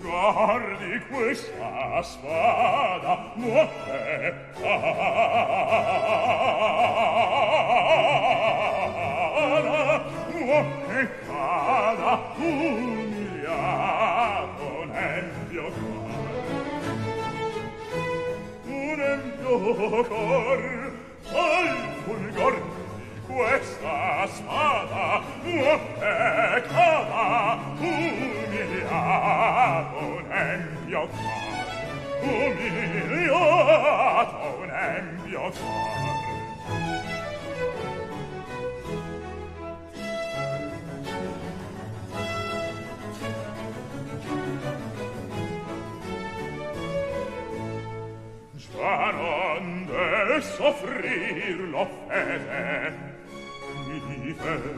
guardi questa spada notte cara notte cara umiliato nel un empio cor al fulgor questa spada non è cava umiliato nemmio far. Umiliato nemmio far. Già non de soffrir l'offese difese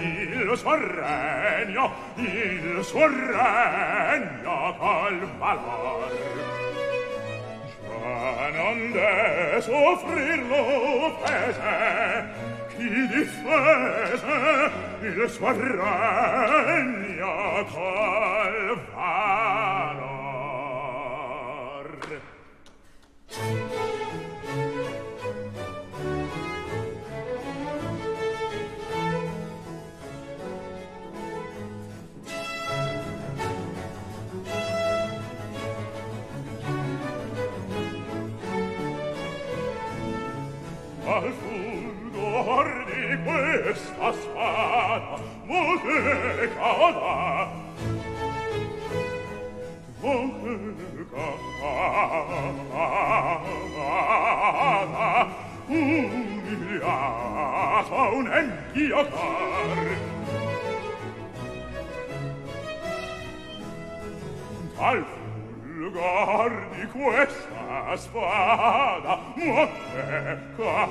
il suo regno, il suo regno col valor. Già non de soffrir l'offese, chi difese il suo regno col valor. Thank you. questa spada moteca là moteca là umiliata un enghiotar Alf guardi questa spada motteca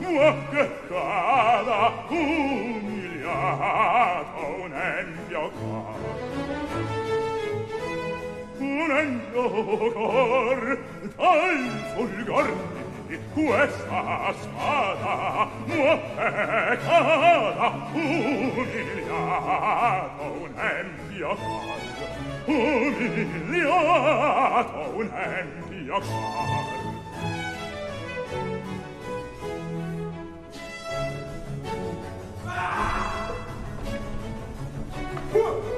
motteca umiliato un empio cor un empio cor dal fulgor questa spada muove cada umiliato un empio car umiliato un empio car Ah!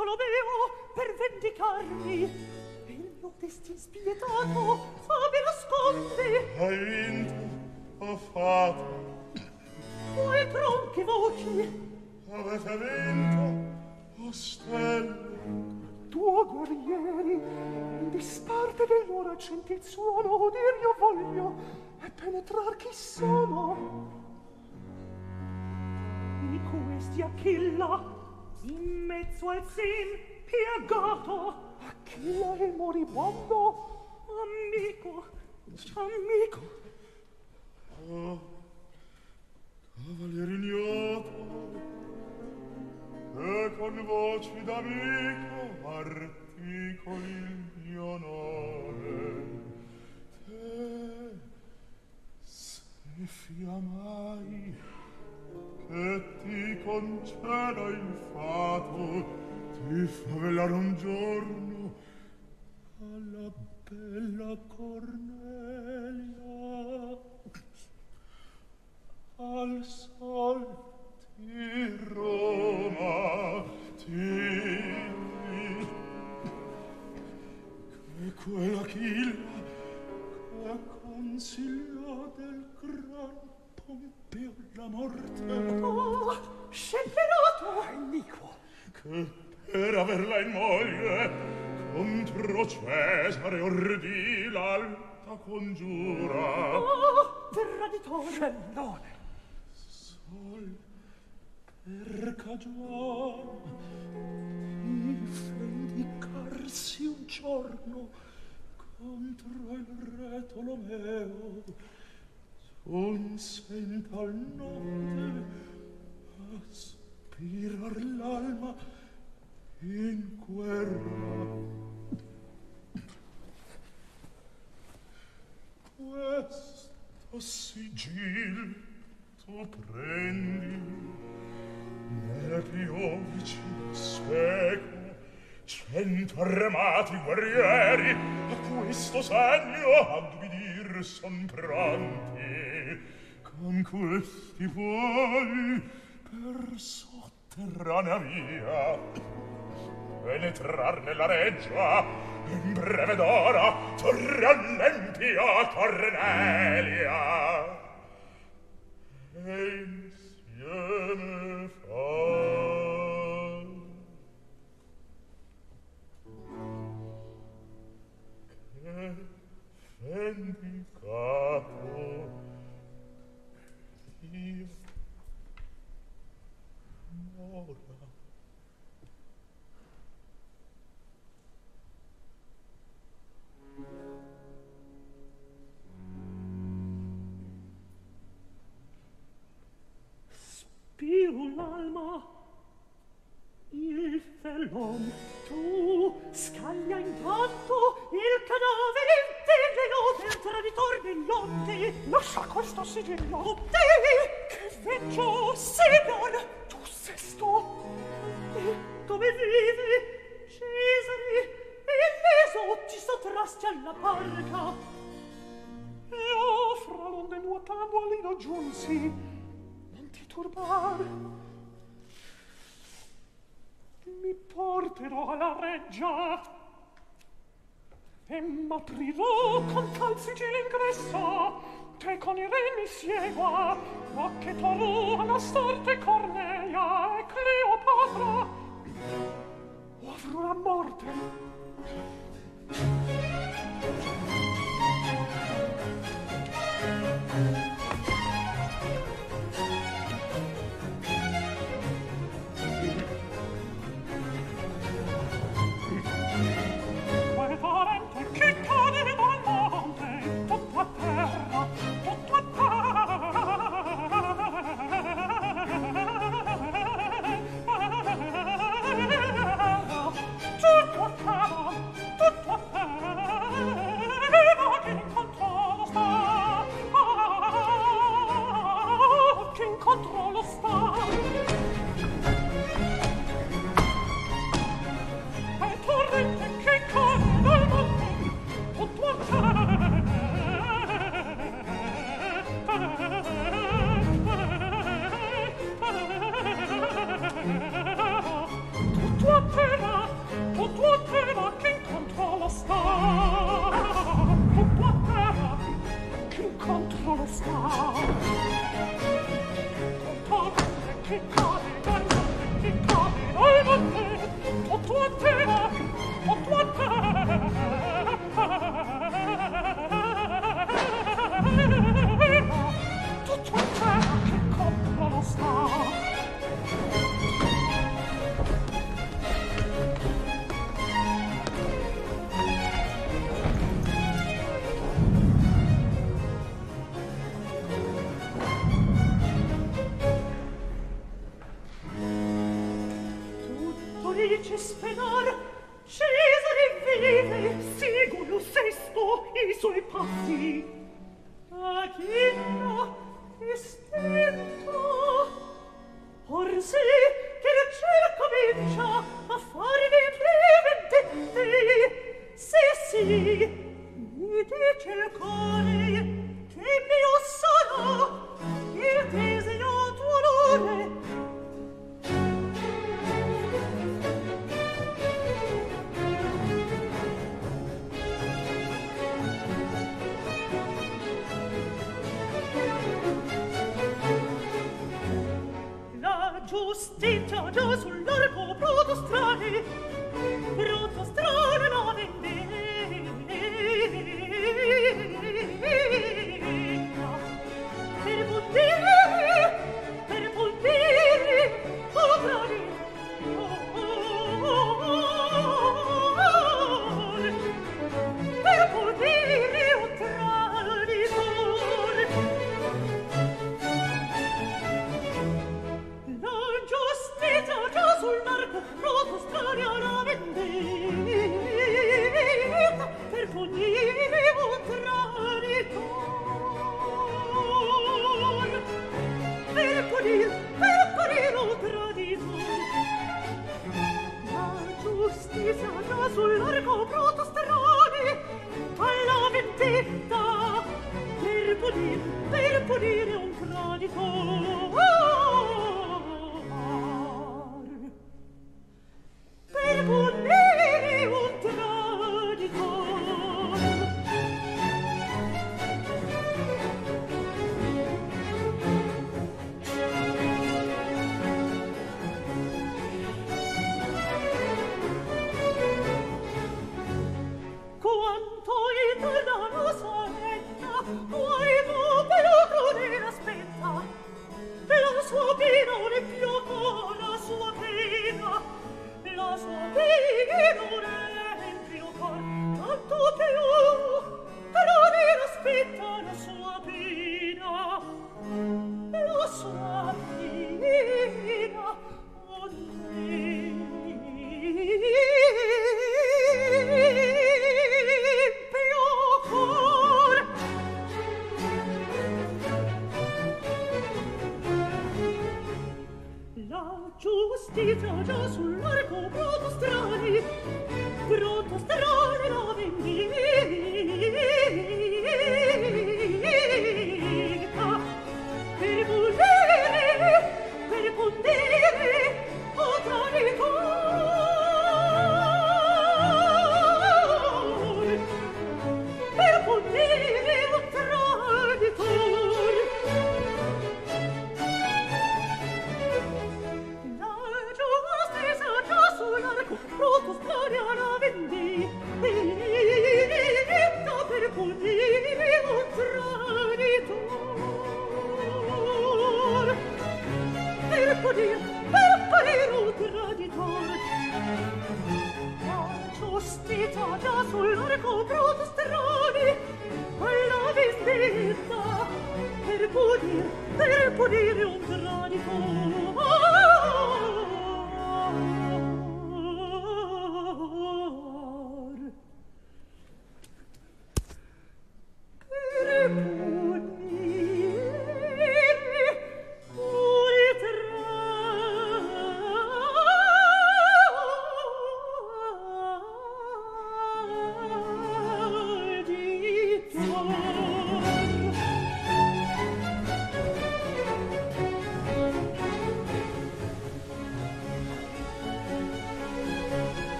Bartolomeo per vendicarmi. E il mio destin spietato fame nasconde. Aiuto, o fata Voi tronche voci? Avete vinto, o stelle Tuo guerrieri disparte del senti il suono Udir io voglio e penetrar chi sono. Di questi Achilla in mezzo al sin piegato Achille il moribondo amico amico oh ah, cavaliere ah, ignoto e con voci d'amico articoli il mio nome. Te se fia mai et ti conceda il fato ti favellare un giorno alla bella Cornelia. Al sol di Roma ti che quella chilla che consiglio del gran per la morte. Oh, scellerato! Iniquo! Che per averla in moglie contro Cesare ordì l'alta congiura. Oh, traditore! Scellone! Sol per cagion vendicarsi un giorno contro il re Tolomeo un sento al notte aspirar l'alma in guerra questo sigil tu prendi nel più vicino secolo cento armati guerrieri a questo segno ad ubbidir son pronti con questi puoi per sotterranea via penetrar nella reggia in breve d'ora torre all'empia Cornelia. E insieme fa'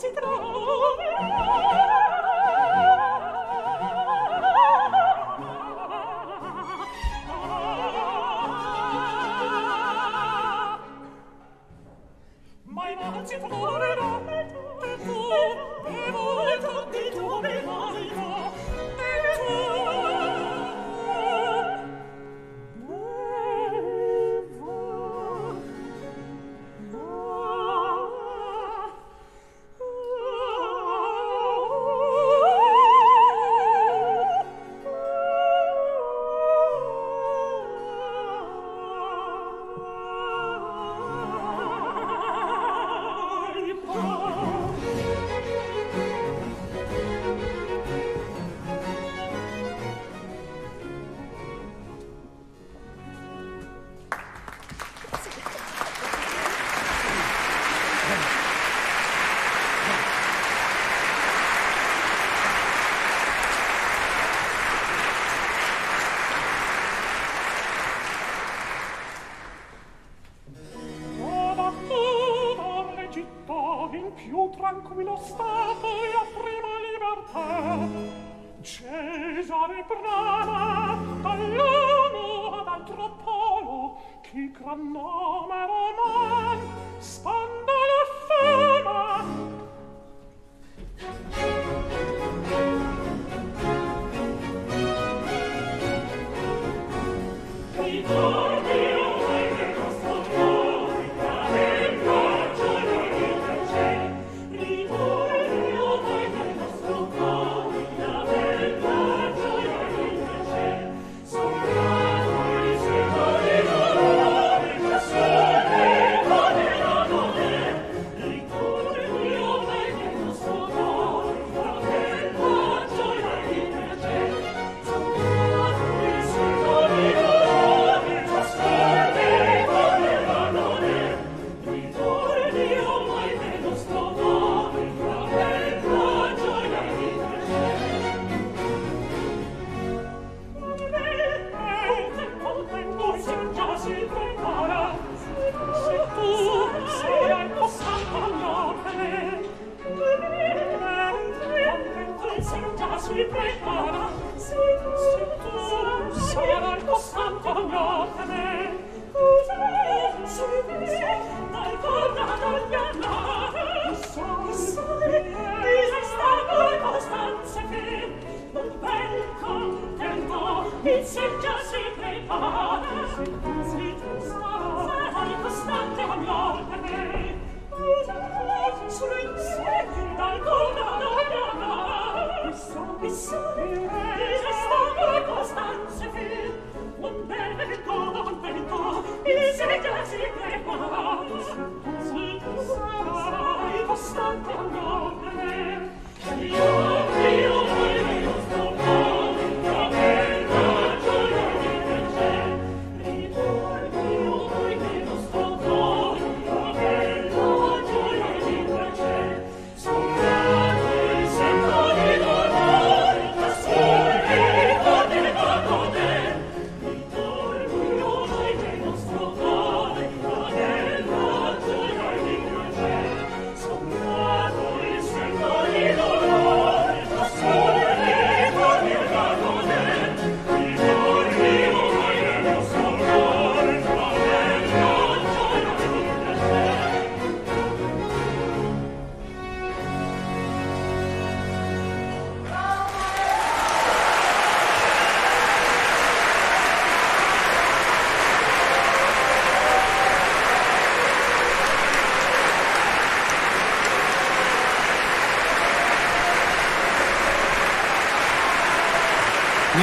ci trovo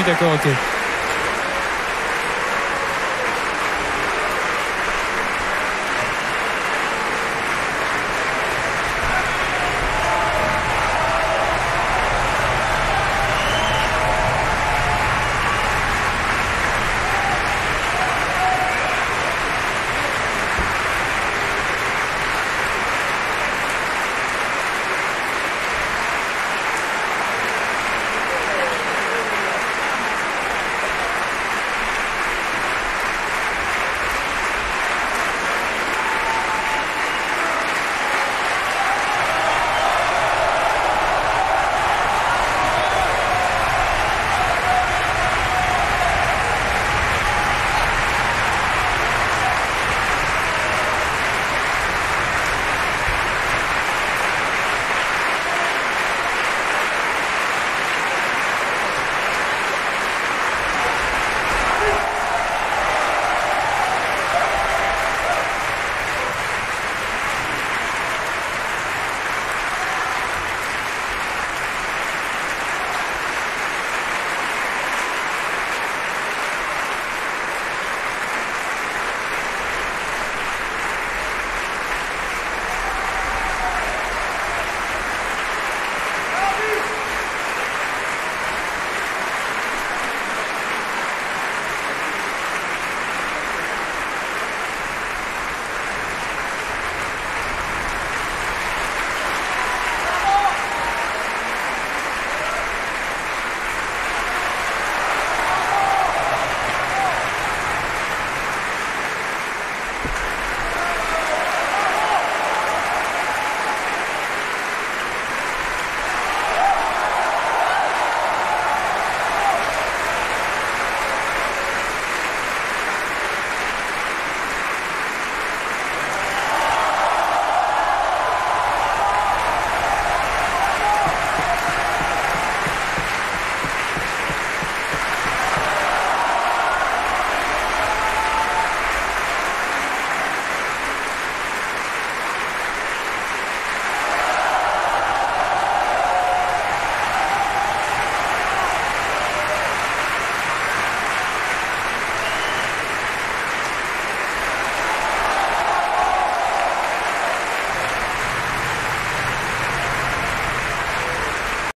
Peter Korte. Oh